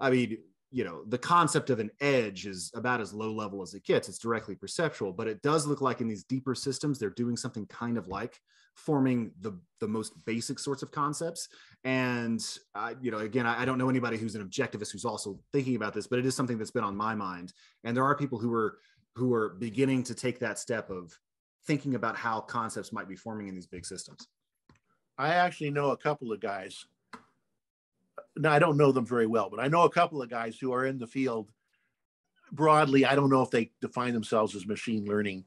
A: I mean, you know the concept of an edge is about as low level as it gets it's directly perceptual but it does look like in these deeper systems they're doing something kind of like forming the the most basic sorts of concepts. And you know again I, I, don't know anybody who's an objectivist who's also thinking about this but it is something that's been on my mind. And there are people who are who are beginning to take that step of thinking about how concepts might be forming in these big systems.
C: I actually know a couple of guys. Now i don't know them very well but i know a couple of guys who are in the field broadly. I don't know if they define themselves as machine learning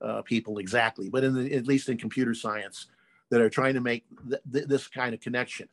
C: uh, people exactly, but in the, at least in computer science, that are trying to make th- th- this kind of connection.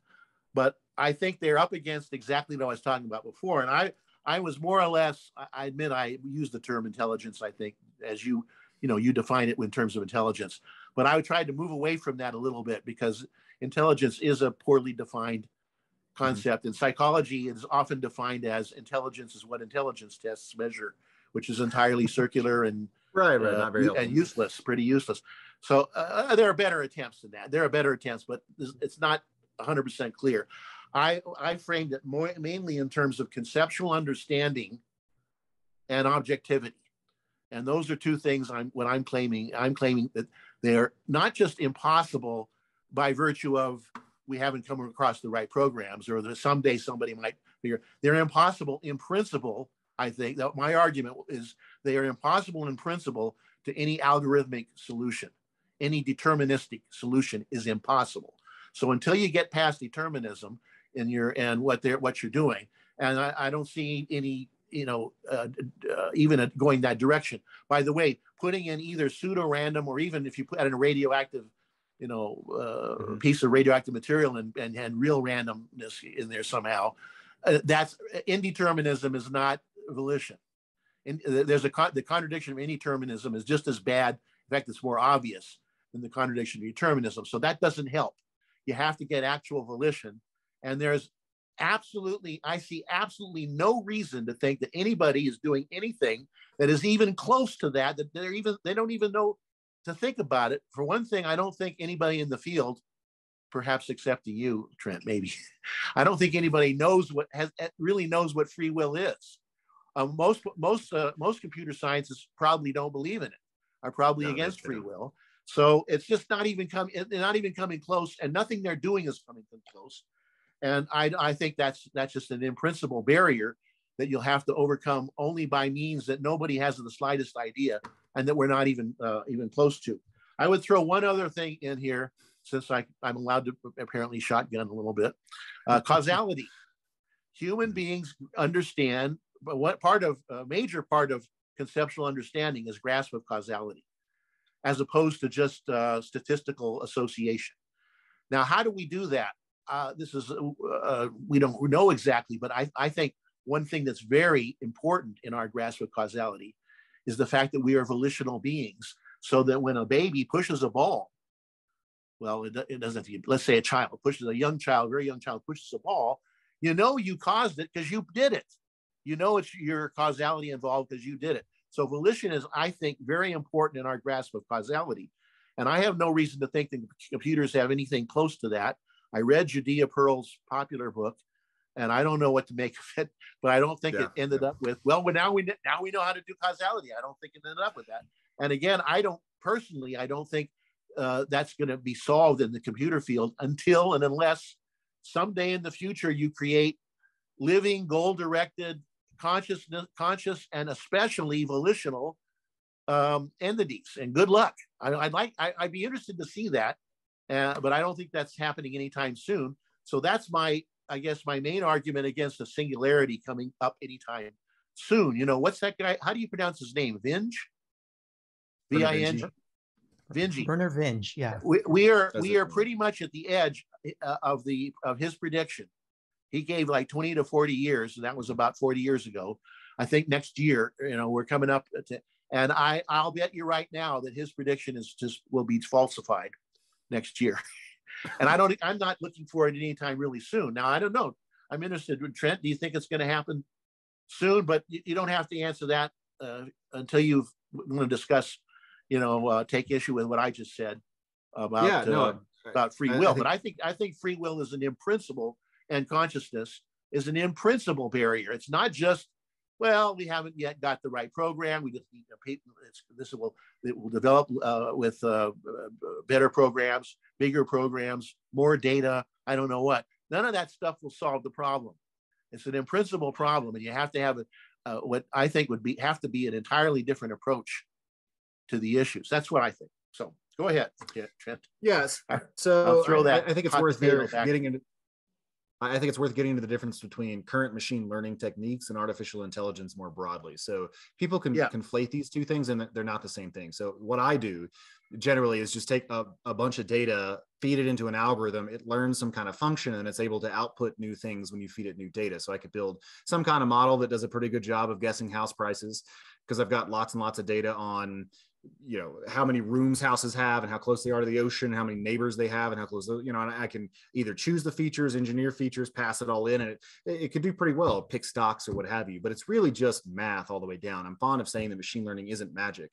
C: But I think they're up against exactly what I was talking about before. And I, I was more or less, I admit I use the term intelligence, I think, as you, you know, you define it in terms of intelligence. But I tried to move away from that a little bit because intelligence is a poorly defined mm-hmm. concept. Mm-hmm. And psychology is often defined as intelligence is what intelligence tests measure, which is entirely circular and
A: right, right, not very
C: uh, and useless, pretty useless. So uh, uh, there are better attempts than that. There are better attempts, but it's not 100% clear. I I framed it more mainly in terms of conceptual understanding and objectivity, and those are two things. I'm when I'm claiming I'm claiming that they're not just impossible by virtue of we haven't come across the right programs or that someday somebody might figure they're impossible in principle I think that my argument is they are impossible in principle to any algorithmic solution. Any deterministic solution is impossible. So until you get past determinism in your and what they're what you're doing, and I, I don't see any you know uh, uh, even going that direction. By the way, putting in either pseudo random or even if you put in a radioactive you know uh, mm-hmm. piece of radioactive material and, and and real randomness in there somehow uh, that's indeterminism is not volition. And there's a the contradiction of any determinism is just as bad. In fact, it's more obvious than the contradiction of determinism. So that doesn't help. You have to get actual volition. And there's absolutely, I see absolutely no reason to think that anybody is doing anything that is even close to that, that they're even, they don't even know to think about it. For one thing, I don't think anybody in the field, perhaps except you, Trent, maybe, I don't think anybody knows what has eh, really knows what free will is. Uh, most most uh, most computer scientists probably don't believe in it. Are probably no, against free will. So it's just not even coming. They're not even coming close, and nothing they're doing is coming close. And I, I think that's that's just an imprinciple barrier that you'll have to overcome only by means that nobody has the slightest idea and that we're not even uh, even close to. I would throw one other thing in here since I, I'm allowed to apparently shotgun a little bit. Uh, causality. Human beings understand, but what part of a major part of conceptual understanding is grasp of causality, as opposed to just uh, statistical association. Now, how do we do that? Uh, this is uh, we don't know exactly, but I, I think one thing that's very important in our grasp of causality is the fact that we are volitional beings. So that when a baby pushes a ball, well, it, it doesn't. Let's say a child pushes a young child, very young child pushes a ball. You know you caused it because you did it. You know it's your causality involved because you did it. So volition is, I think, very important in our grasp of causality. And I have no reason to think that computers have anything close to that. I read Judea Pearl's popular book, and I don't know what to make of it, but I don't think yeah, it ended yeah. up with well. Now we now we know how to do causality. I don't think it ended up with that. And again, I don't personally, I don't think uh, that's going to be solved in the computer field until and unless someday in the future you create living goal-directed consciousness, conscious, and especially volitional um, entities. And good luck. I, would like. I, would be interested to see that, uh, but I don't think that's happening anytime soon. So that's my, I guess, my main argument against the singularity coming up anytime soon. You know, what's that guy? How do you pronounce his name? Vinge. V I N G. Vinge.
B: Vernor Vinge. Yeah.
C: We, we are we are pretty much at the edge uh, of the of his prediction. He gave like 20 to 40 years, and that was about 40 years ago. I think next year, you know, we're coming up to, and I I'll bet you right now that his prediction is just will be falsified next year. and I don't I'm not looking for it anytime really soon. Now I don't know. I'm interested. Trent, do you think it's going to happen soon? But you, you don't have to answer that uh, until you want to discuss you know, uh, take issue with what I just said about yeah, no, uh, about free will. I, I think, but I think I think free will is an in principle, and consciousness is an in principle barrier. It's not just well, we haven't yet got the right program. We just need to, this will it will develop uh, with uh, better programs, bigger programs, more data. I don't know what. None of that stuff will solve the problem. It's an in principle problem, and you have to have a, uh, what I think would be have to be an entirely different approach to the issues. That's what I think. So go ahead, Trent.
A: Yes. So I'll throw that. I, I think it's worth getting into. I think it's worth getting into the difference between current machine learning techniques and artificial intelligence more broadly. So people can yeah. conflate these two things and they're not the same thing. So what I do generally is just take a, a bunch of data, feed it into an algorithm, it learns some kind of function and it's able to output new things when you feed it new data. So I could build some kind of model that does a pretty good job of guessing house prices because I've got lots and lots of data on you know how many rooms houses have and how close they are to the ocean how many neighbors they have and how close you know and i can either choose the features engineer features pass it all in and it, it could do pretty well pick stocks or what have you but it's really just math all the way down. I'm fond of saying that machine learning isn't magic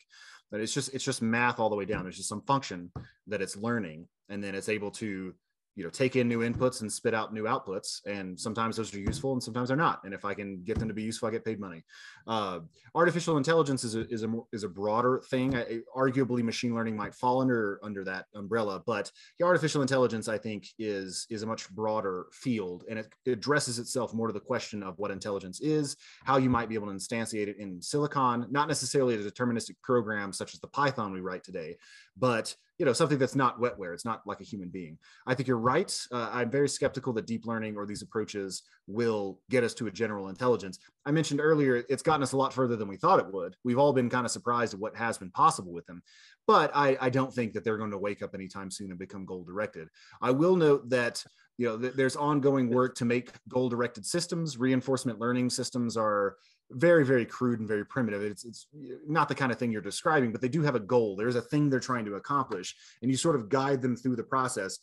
A: but it's just it's just math all the way down. There's just some function that it's learning and then it's able to you know take in new inputs and spit out new outputs and sometimes those are useful and sometimes they're not. And if i can get them to be useful i get paid money. Uh, artificial intelligence is a, is a is a broader thing. I, arguably machine learning might fall under under that umbrella but the artificial intelligence i think is is a much broader field and it, it addresses itself more to the question of what intelligence is how you might be able to instantiate it in silicon not necessarily a deterministic program such as the python we write today but you know something that's not wetware it's not like a human being. I think you're right. Uh, i'm very skeptical that deep learning or these approaches will get us to a general intelligence. I mentioned earlier it's gotten us a lot further than we thought it would. We've all been kind of surprised at what has been possible with them but i, I don't think that they're going to wake up anytime soon and become goal directed i will note that you know th- there's ongoing work to make goal directed systems. Reinforcement learning systems are very very crude and very primitive. It's it's not the kind of thing you're describing but they do have a goal. There's a thing they're trying to accomplish and you sort of guide them through the process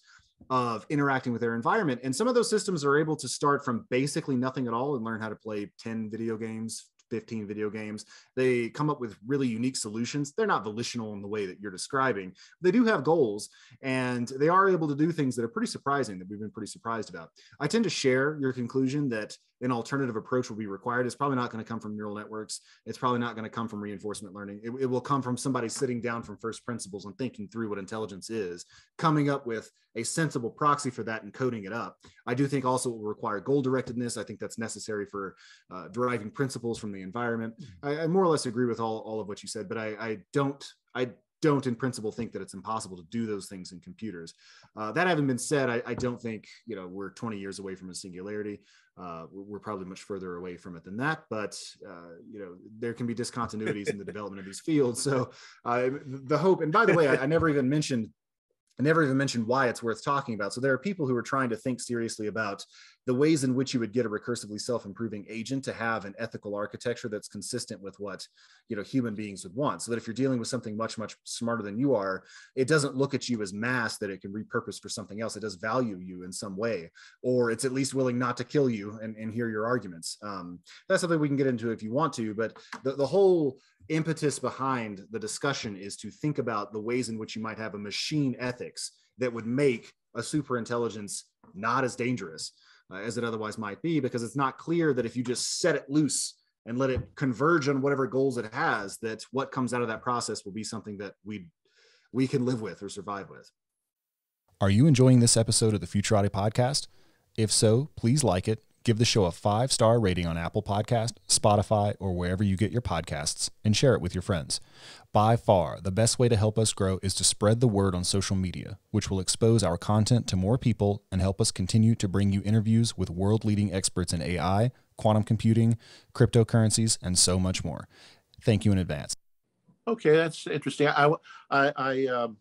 A: of interacting with their environment. And some of those systems are able to start from basically nothing at all and learn how to play 10 video games 15 video games. They come up with really unique solutions. They're not volitional in the way that you're describing. They do have goals and they are able to do things that are pretty surprising that we've been pretty surprised about. I tend to share your conclusion that an alternative approach will be required. It's probably not going to come from neural networks. It's probably not going to come from reinforcement learning. It, it, will come from somebody sitting down from first principles and thinking through what intelligence is, coming up with a sensible proxy for that and coding it up. I do think also it will require goal directedness. I think that's necessary for uh, deriving principles from the environment. Mm-hmm. I, I, more or less agree with all, all of what you said, but I, I don't, I don't in principle think that it's impossible to do those things in computers. Uh, that having been said, I, I, don't think you know we're 20 years away from a singularity. Uh, we're probably much further away from it than that, but uh, you know there can be discontinuities in the development of these fields. So uh, the hope, and by the way, I, I never even mentioned I never even mentioned why it's worth talking about. So there are people who are trying to think seriously about the ways in which you would get a recursively self-improving agent to have an ethical architecture that's consistent with what you know human beings would want. So that if you're dealing with something much much smarter than you are, it doesn't look at you as mass that it can repurpose for something else. It does value you in some way, or it's at least willing not to kill you and, and hear your arguments. Um, that's something we can get into if you want to. But the, the whole impetus behind the discussion is to think about the ways in which you might have a machine that would make a super intelligence not as dangerous uh, as it otherwise might be because it's not clear that if you just set it loose and let it converge on whatever goals it has that what comes out of that process will be something that we we can live with or survive with.
D: Are you enjoying this episode of the futurati podcast? If so please like it Give the show a five star rating on Apple Podcast, Spotify, or wherever you get your podcasts, and share it with your friends. By far, the best way to help us grow is to spread the word on social media, which will expose our content to more people and help us continue to bring you interviews with world leading experts in AI, quantum computing, cryptocurrencies, and so much more. Thank you in advance.
C: Okay, that's interesting. I, I, I um,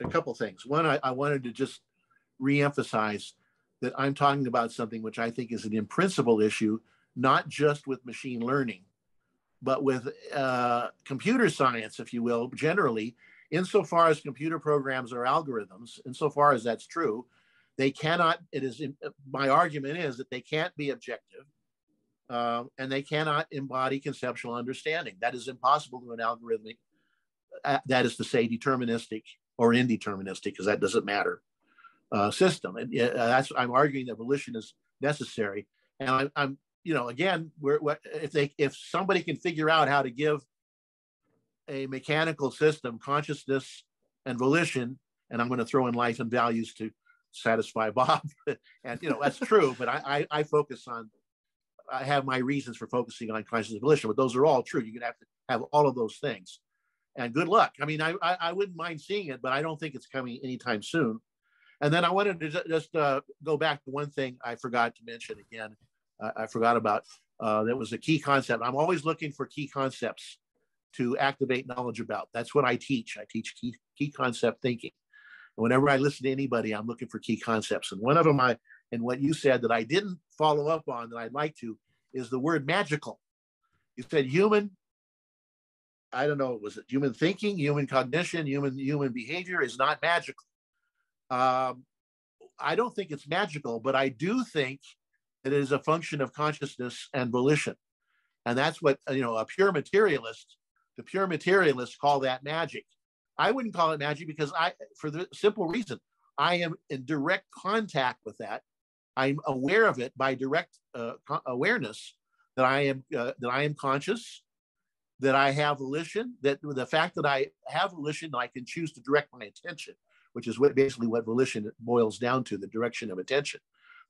C: a couple things. One, I, I wanted to just reemphasize that I'm talking about something which I think is an in principle issue, not just with machine learning, but with uh, computer science, if you will, generally, insofar as computer programs are algorithms, insofar as that's true, they cannot, it is, my argument is that they can't be objective uh, and they cannot embody conceptual understanding. That is impossible to an algorithmic, uh, that is to say, deterministic or indeterministic, because that doesn't matter uh, system. And uh, that's I'm arguing that volition is necessary. And I, I'm, you know, again, we're, if they if somebody can figure out how to give a mechanical system consciousness and volition, and I'm going to throw in life and values to satisfy Bob, and you know that's true. But I, I, I focus on I have my reasons for focusing on consciousness and volition, but those are all true. You're going to have to have all of those things. And good luck. I mean, I, I, I wouldn't mind seeing it, but I don't think it's coming anytime soon. And then I wanted to just uh, go back to one thing I forgot to mention again. Uh, I forgot about uh, that was a key concept. I'm always looking for key concepts to activate knowledge about. That's what I teach. I teach key, key concept thinking. And whenever I listen to anybody, I'm looking for key concepts. And one of them I, and what you said that I didn't follow up on that I'd like to is the word magical. You said human, I don't know, was it human thinking, human cognition, human human behavior is not magical. Um, I don't think it's magical, but I do think it is a function of consciousness and volition. And that's what, you know, a pure materialist, the pure materialists call that magic. I wouldn't call it magic because I, for the simple reason, I am in direct contact with that. I'm aware of it by direct uh, awareness that I am uh, that I am conscious, that I have volition. That the fact that I have volition, I can choose to direct my attention which is what basically what volition boils down to the direction of attention.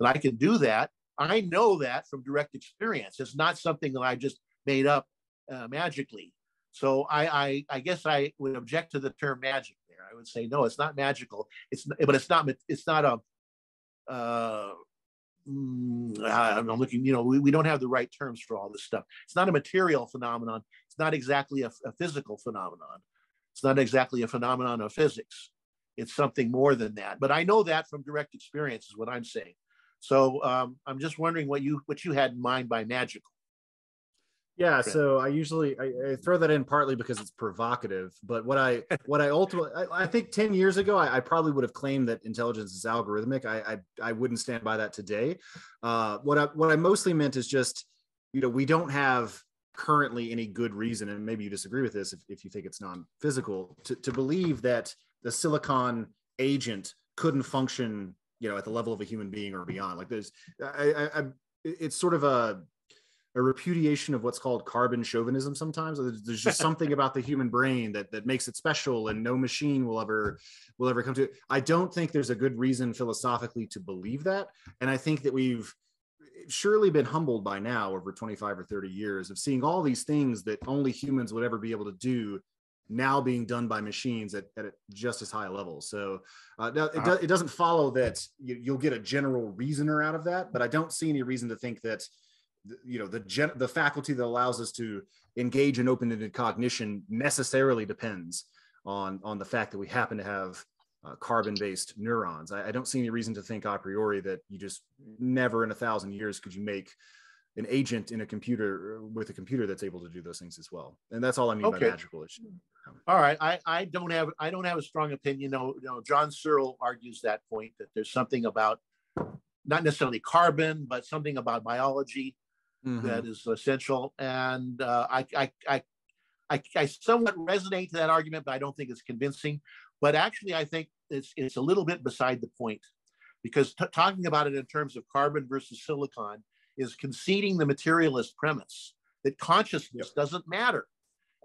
C: And I can do that. I know that from direct experience. It's not something that I just made up uh, magically. So I, I, I guess I would object to the term magic there. I would say no, it's not magical. It's but it's not it's not a. Uh, mm, I'm looking. You know, we, we don't have the right terms for all this stuff. It's not a material phenomenon. It's not exactly a, a physical phenomenon. It's not exactly a phenomenon of physics it's something more than that. But I know that from direct experience is what I'm saying. So um, I'm just wondering what you what you had in mind by magical.
A: Yeah, so I usually I, I, throw that in partly because it's provocative, but what I what I ultimately I, I think ten years ago I, I, probably would have claimed that intelligence is algorithmic. I I, wouldn't stand by that today. Uh, what I what I mostly meant is just you know we don't have currently any good reason, and maybe you disagree with this if, if you think it's non-physical, to, to believe that the silicon agent couldn't function you know at the level of a human being or beyond. Like there's I, I, I it's sort of a a repudiation of what's called carbon chauvinism sometimes. There's just something about the human brain that that makes it special and no machine will ever will ever come to it. I don't think there's a good reason philosophically to believe that. And i think that we've surely been humbled by now over 25 or 30 years of seeing all these things that only humans would ever be able to do now being done by machines at, at just as high a level. So uh, it, do, it, doesn't follow that you, will get a general reasoner out of that, but I don't see any reason to think that you know the gen- the faculty that allows us to engage in open-ended cognition necessarily depends on on the fact that we happen to have uh, carbon-based neurons. I, I, don't see any reason to think a priori that you just never in a thousand years could you make an agent in a computer with a computer that's able to do those things as well. And that's all I mean okay. by magical issue.
C: All right, I, I don't have I don't have a strong opinion. No, you know, John Searle argues that point that there's something about not necessarily carbon, but something about biology mm-hmm. that is essential. And uh, I, I, I, I, I somewhat resonate to that argument, but I don't think it's convincing. But actually, I think it's it's a little bit beside the point, because t- talking about it in terms of carbon versus silicon is conceding the materialist premise that consciousness yep. doesn't matter.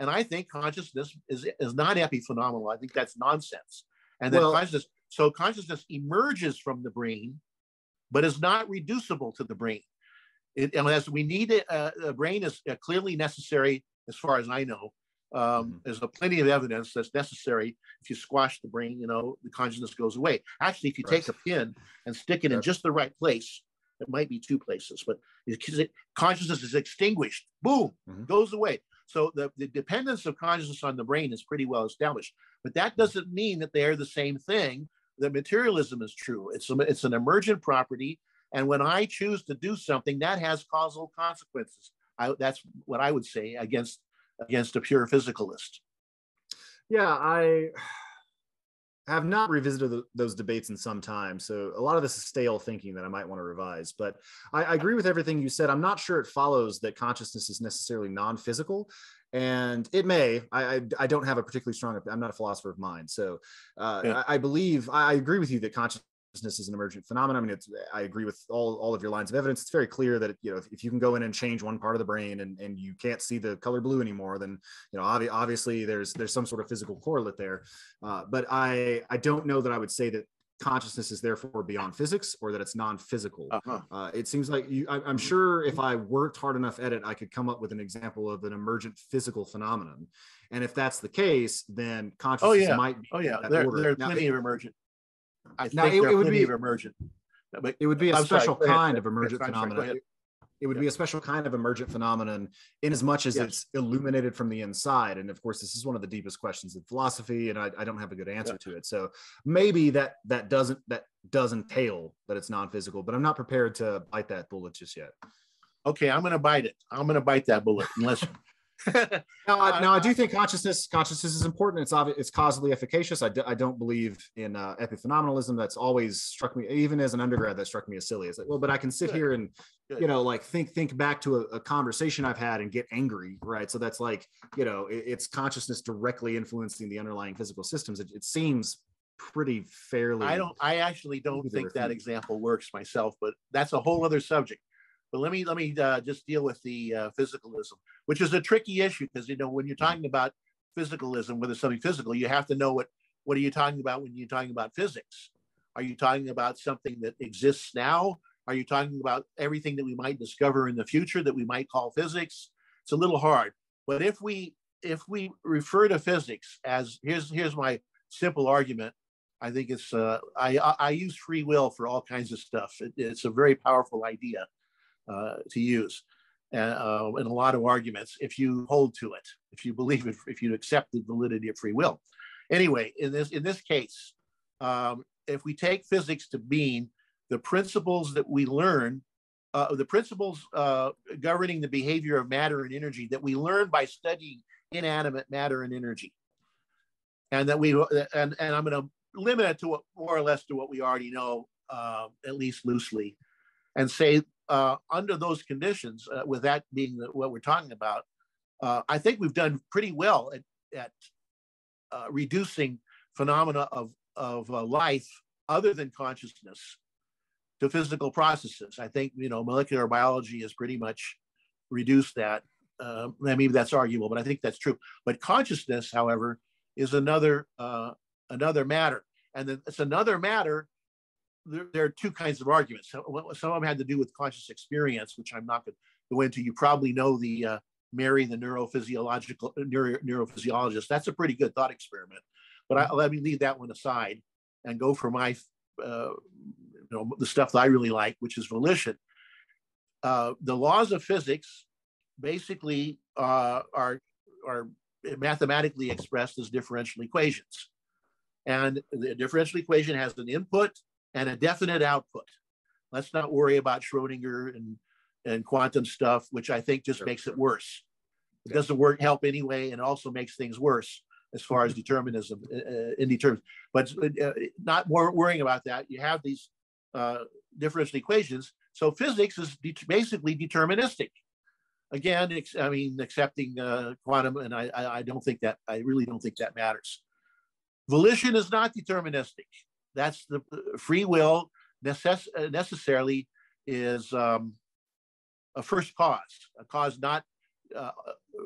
C: And I think consciousness is, is not epiphenomenal. I think that's nonsense. And that well, consciousness, so consciousness emerges from the brain, but is not reducible to the brain. It, unless we need it, uh, the brain is uh, clearly necessary, as far as I know. Um, mm-hmm. There's a plenty of evidence that's necessary. If you squash the brain, you know, the consciousness goes away. Actually, if you right. take a pin and stick it in just the right place, it might be two places, but it, consciousness is extinguished. Boom, mm-hmm. goes away. So the, the dependence of consciousness on the brain is pretty well established. But that doesn't mean that they are the same thing. That materialism is true. It's a, it's an emergent property, and when I choose to do something, that has causal consequences. I, that's what I would say against against a pure physicalist.
A: Yeah, I have not revisited the, those debates in some time. So a lot of this is stale thinking that I might want to revise. But I, I agree with everything you said. I'm not sure it follows that consciousness is necessarily non-physical. And it may. I, I, I don't have a particularly strong. I'm not a philosopher of mind, so uh, yeah. I, I, believe I agree with you that consciousness is an emergent phenomenon. I mean, it's, I agree with all, all of your lines of evidence. It's very clear that, you know, if, if, you can go in and change one part of the brain and, and you can't see the color blue anymore, then, you know, obvi- obviously there's, there's some sort of physical correlate there. Uh, but I, I don't know that I would say that consciousness is therefore beyond physics or that it's non-physical. Uh-huh. Uh, it seems like you, I, am sure if I worked hard enough at it, I could come up with an example of an emergent physical phenomenon. And if that's the case, then consciousness
C: oh, yeah.
A: might be.
C: Oh yeah, there, there, are plenty now, of emergent I now,
A: think
C: it,
A: it would be
C: emergent.
A: Uh, but it would be a I'm special sorry, kind of emergent phenomenon. It would be a special kind of emergent phenomenon in as much as yes. it's illuminated from the inside. And of course, this is one of the deepest questions in philosophy, and I, I don't have a good answer yeah. to it. So maybe that that doesn't that does entail that it's non-physical, but I'm not prepared to bite that bullet just yet.
C: Okay, I'm going to bite it. I'm going to bite that bullet unless
A: now, I, now I do think consciousness consciousness is important. It's obvious. It's causally efficacious. I d- I don't believe in uh, epiphenomenalism. That's always struck me, even as an undergrad, that struck me as silly. It's like, well, but I can sit Good. here and Good. you know, like think think back to a, a, conversation I've had and get angry, right? So that's like, you know, it, it's consciousness directly influencing the underlying physical systems. It, it seems pretty fairly.
C: I don't. I actually don't think that example works myself, but that's a whole other subject. But let me let me uh, just deal with the uh, physicalism, which is a tricky issue because you know when you're talking about physicalism, whether something physical, you have to know what what are you talking about when you're talking about physics. Are you talking about something that exists now? Are you talking about everything that we might discover in the future that we might call physics? It's a little hard. But if we if we refer to physics as here's here's my simple argument. I think it's uh, I I use free will for all kinds of stuff. It, it's a very powerful idea. Uh, to use uh, in a lot of arguments if you hold to it, if you believe it, if you accept the validity of free will. Anyway, in this in this case, um, if we take physics to mean the principles that we learn, uh, the principles uh, governing the behavior of matter and energy that we learn by studying inanimate matter and energy, and that we and and I'm going to limit it to what, more or less to what we already know, uh, at least loosely, and say uh, under those conditions, uh, with that being the, what we're talking about, uh, I think we've done pretty well at, at uh, reducing phenomena of, of uh, life other than consciousness to physical processes. I think you know molecular biology has pretty much reduced that. Uh, maybe that's arguable, but I think that's true. But consciousness, however, is another uh, another matter, and then it's another matter. There, there, are two kinds of arguments. Some, some of them had to do with conscious experience, which I'm not going to go into. You probably know the uh, Mary, the neurophysiological neuro, neurophysiologist. That's a pretty good thought experiment. But I, let me leave that one aside and go for my, uh, you know, the stuff that I really like, which is volition. Uh, the laws of physics basically uh, are are mathematically expressed as differential equations, and the differential equation has an input and a definite output. Let's not worry about Schrodinger and and quantum stuff, which I think just sure, makes it worse. It doesn't work help anyway, and also makes things worse as far as determinism uh, uh indeterminate. But uh, not more worrying about that. You have these uh, differential equations. So physics is de- basically deterministic. Again, ex- I mean, accepting uh, quantum, and I, I, I don't think that I really don't think that matters. Volition is not deterministic. That's the uh, free will necess- necessarily is um, a first cause, a cause not uh,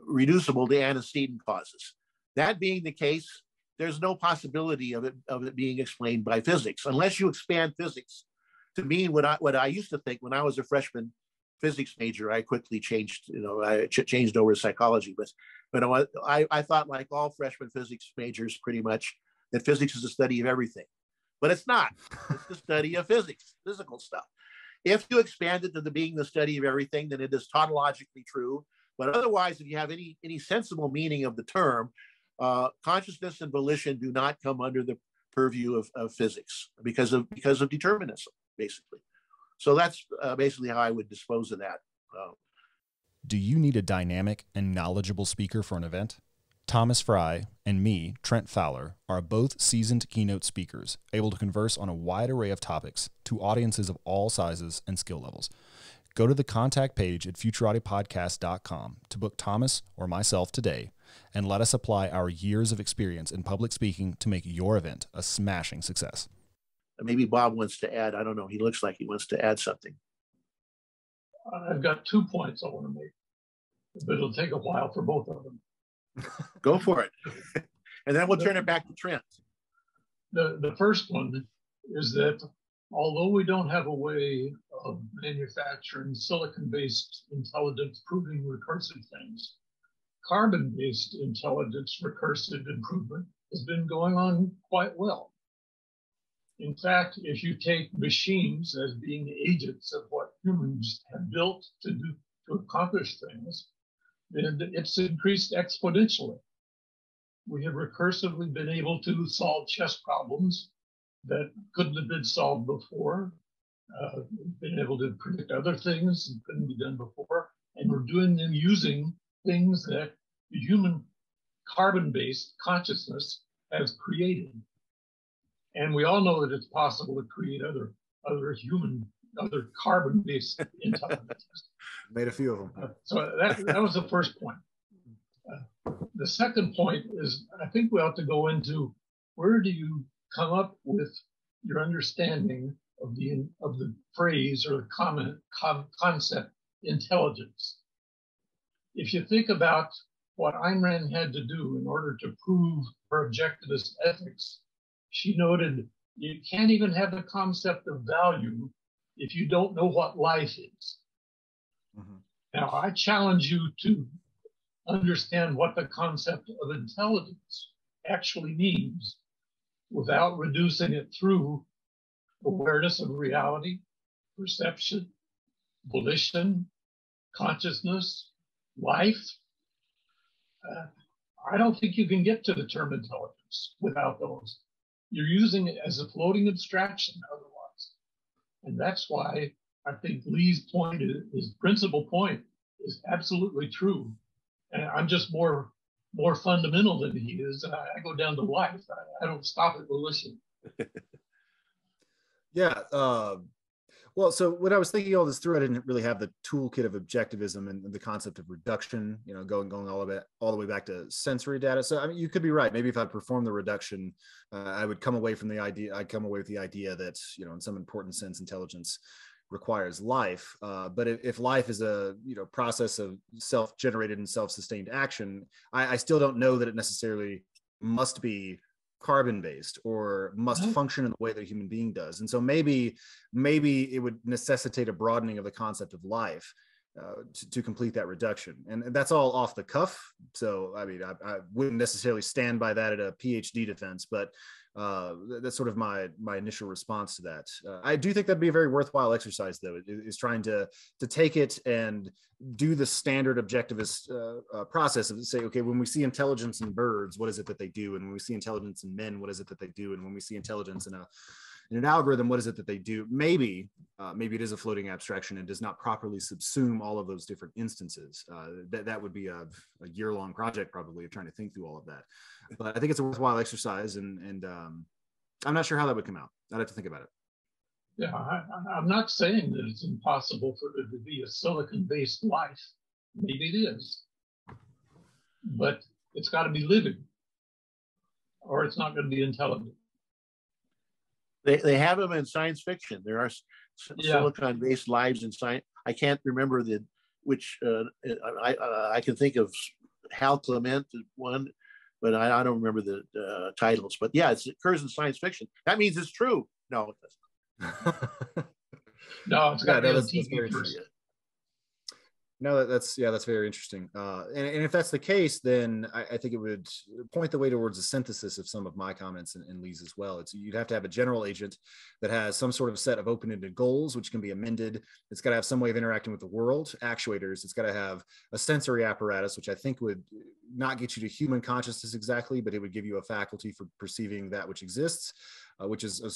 C: reducible to antecedent causes. That being the case, there's no possibility of it of it being explained by physics unless you expand physics to mean what I what I used to think when I was a freshman physics major. I quickly changed, you know, I ch- changed over to psychology, but but I I thought like all freshman physics majors pretty much that physics is a study of everything, but it's not. It's the study of physics, physical stuff. If you expand it to the being the study of everything, then it is tautologically true. But otherwise, if you have any any sensible meaning of the term, uh, consciousness and volition do not come under the purview of, of physics because of because of determinism, basically. So that's uh, basically how I would dispose of that. Uh,
D: do you need a dynamic and knowledgeable speaker for an event? Thomas Frey and me, Trent Fowler, are both seasoned keynote speakers, able to converse on a wide array of topics to audiences of all sizes and skill levels. Go to the contact page at futuratipodcast.com to book Thomas or myself today and let us apply our years of experience in public speaking to make your event a smashing success.
C: Maybe Bob wants to add. I don't know. He looks like he wants to add something.
E: I've got two points I want to make, but it'll take a while for both of them.
C: Go for it. and then we'll turn it back to Trent.
E: The, the first one is that although we don't have a way of manufacturing silicon based intelligence proving recursive things, carbon based intelligence recursive improvement has been going on quite well. In fact, if you take machines as being agents of what humans have built to do to accomplish things, then it's increased exponentially. We have recursively been able to solve chess problems that couldn't have been solved before. Uh, been able to predict other things that couldn't be done before, and we're doing them using things that the human carbon-based consciousness has created. And we all know that it's possible to create other other human, other carbon-based intelligence.
A: Made a few of them.
E: Uh, so that, that was the first point. Uh, the second point is I think we ought to go into where do you come up with your understanding of the of the phrase or the comment com, concept intelligence. If you think about what Ayn Rand had to do in order to prove her objectivist ethics, she noted you can't even have the concept of value if you don't know what life is. Mm-hmm. Now, I challenge you to understand what the concept of intelligence actually means without reducing it through awareness of reality, perception, volition, consciousness, life. Uh, I don't think you can get to the term intelligence without those. You're using it as a floating abstraction otherwise. And that's why I think Lee's point, is his principal point, is absolutely true. And I'm just more more fundamental than he is. I, I go down to life. I, I don't stop at volition.
A: yeah. Uh, Well, so when I was thinking all this through, I didn't really have the toolkit of objectivism and the concept of reduction, you know, going going all the way all the way back to sensory data. So I mean, you could be right. Maybe if I performed the reduction, uh, I would come away from the idea. I'd come away with the idea that you know, in some important sense, intelligence requires life. Uh, but if, if, life is a you know process of self-generated and self-sustained action, I, I still don't know that it necessarily must be carbon based or must mm-hmm. function in the way that a human being does. And so maybe maybe it would necessitate a broadening of the concept of life uh, to, to, complete that reduction. And that's all off the cuff. So i mean I, I, wouldn't necessarily stand by that at a phd defense but uh, that's sort of my my initial response to that. Uh, I do think that'd be a very worthwhile exercise, though, is trying to to take it and do the standard objectivist uh, uh, process of say, okay, when we see intelligence in birds, what is it that they do, and when we see intelligence in men, what is it that they do, and when we see intelligence in a in an algorithm, what is it that they do? Maybe, uh, maybe it is a floating abstraction and does not properly subsume all of those different instances. Uh, that that would be a, a year long project probably of trying to think through all of that. But I think it's a worthwhile exercise, and and um, I'm not sure how that would come out. I'd have to think about it.
E: Yeah, I, I'm not saying that it's impossible for it to be a silicon-based life. Maybe it is, but it's got to be living, or it's not going to be intelligent.
C: They, they have them in science fiction. There are yeah. silicon based lives in science. I can't remember the which uh, I, I, I can think of Hal Clement one, but I, I don't remember the uh, titles. But yeah, it occurs in science fiction. That means it's true. No, it
E: doesn't. no, it's got yeah, to be TV
A: first. No, that's yeah, that's very interesting. Uh, and, and if that's the case, then I, I, think it would point the way towards a synthesis of some of my comments and, and Lee's as well. It's you'd have to have a general agent that has some sort of set of open-ended goals, which can be amended. It's got to have some way of interacting with the world. Actuators. It's got to have a sensory apparatus, which I think would not get you to human consciousness exactly, but it would give you a faculty for perceiving that which exists, uh, which is a,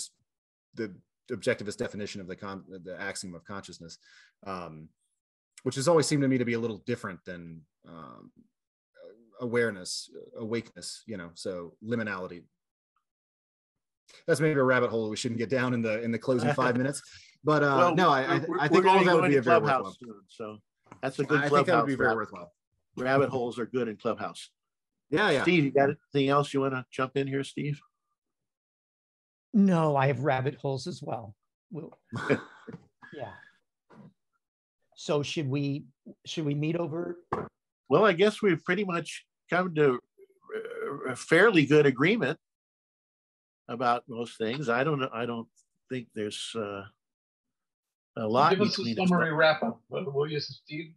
A: the objectivist definition of the con- the axiom of consciousness. Um, which has always seemed to me to be a little different than um, awareness, awakeness, you know, so liminality. That's maybe a rabbit hole we shouldn't get down in the in the closing five minutes. But uh, well, no, I, I think all that would be a very worthwhile.
C: Soon, so that's a good. I think that would be very worthwhile. Rabbit holes are good in clubhouse.
A: Yeah, yeah.
C: Steve, you got anything else you want to jump in here, Steve?
B: No, I have rabbit holes as well. well yeah. So should we should we meet over?
C: Well, I guess we've pretty much come to a fairly good agreement about most things. I don't know. I don't think there's uh, a lot.
E: Give us a summary wrap up, will you, Steve?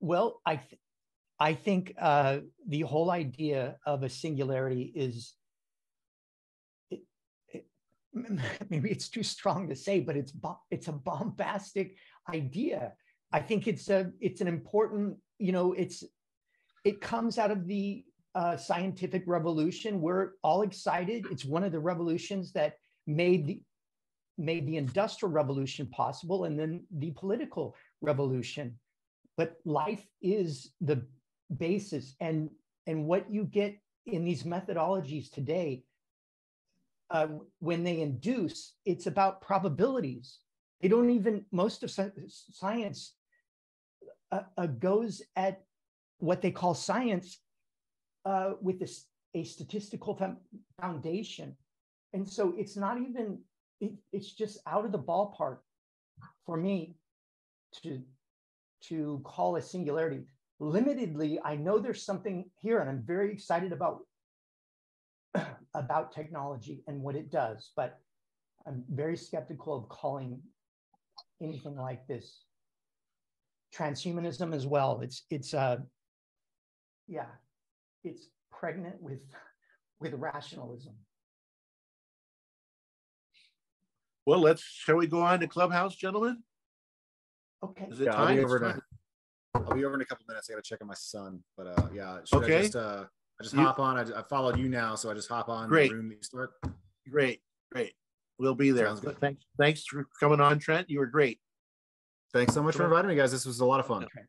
B: Well, I th- I think uh, the whole idea of a singularity is maybe it's too strong to say, but it's it's a bombastic idea. I think it's a it's an important you know it's it comes out of the uh, scientific revolution. We're all excited. It's one of the revolutions that made the made the industrial revolution possible, and then the political revolution. But life is the basis, and and what you get in these methodologies today uh, when they induce, it's about probabilities. They don't even, most of science uh, uh, goes at what they call science uh, with a statistical foundation. And so it's not even, it, it's just out of the ballpark for me to, to call a singularity. Limitedly, I know there's something here, and I'm very excited about about technology and what it does, but I'm very skeptical of calling anything like this transhumanism as well. It's it's uh yeah, it's pregnant with with rationalism.
C: Well, let's shall we go on to Clubhouse, gentlemen?
B: Okay.
A: Is it yeah, time? I'll be, over in a, I'll be over in a couple minutes. I gotta check on my son. But uh yeah,
C: okay. I
A: just uh I just you, hop on. I, I, followed you now, so I just hop on.
C: Great.
A: The room you start.
C: Great, great. We'll be there. Thanks, thanks for coming on, Trent. You were great.
A: Thanks so much for inviting me, guys. This was a lot of fun.
B: Okay.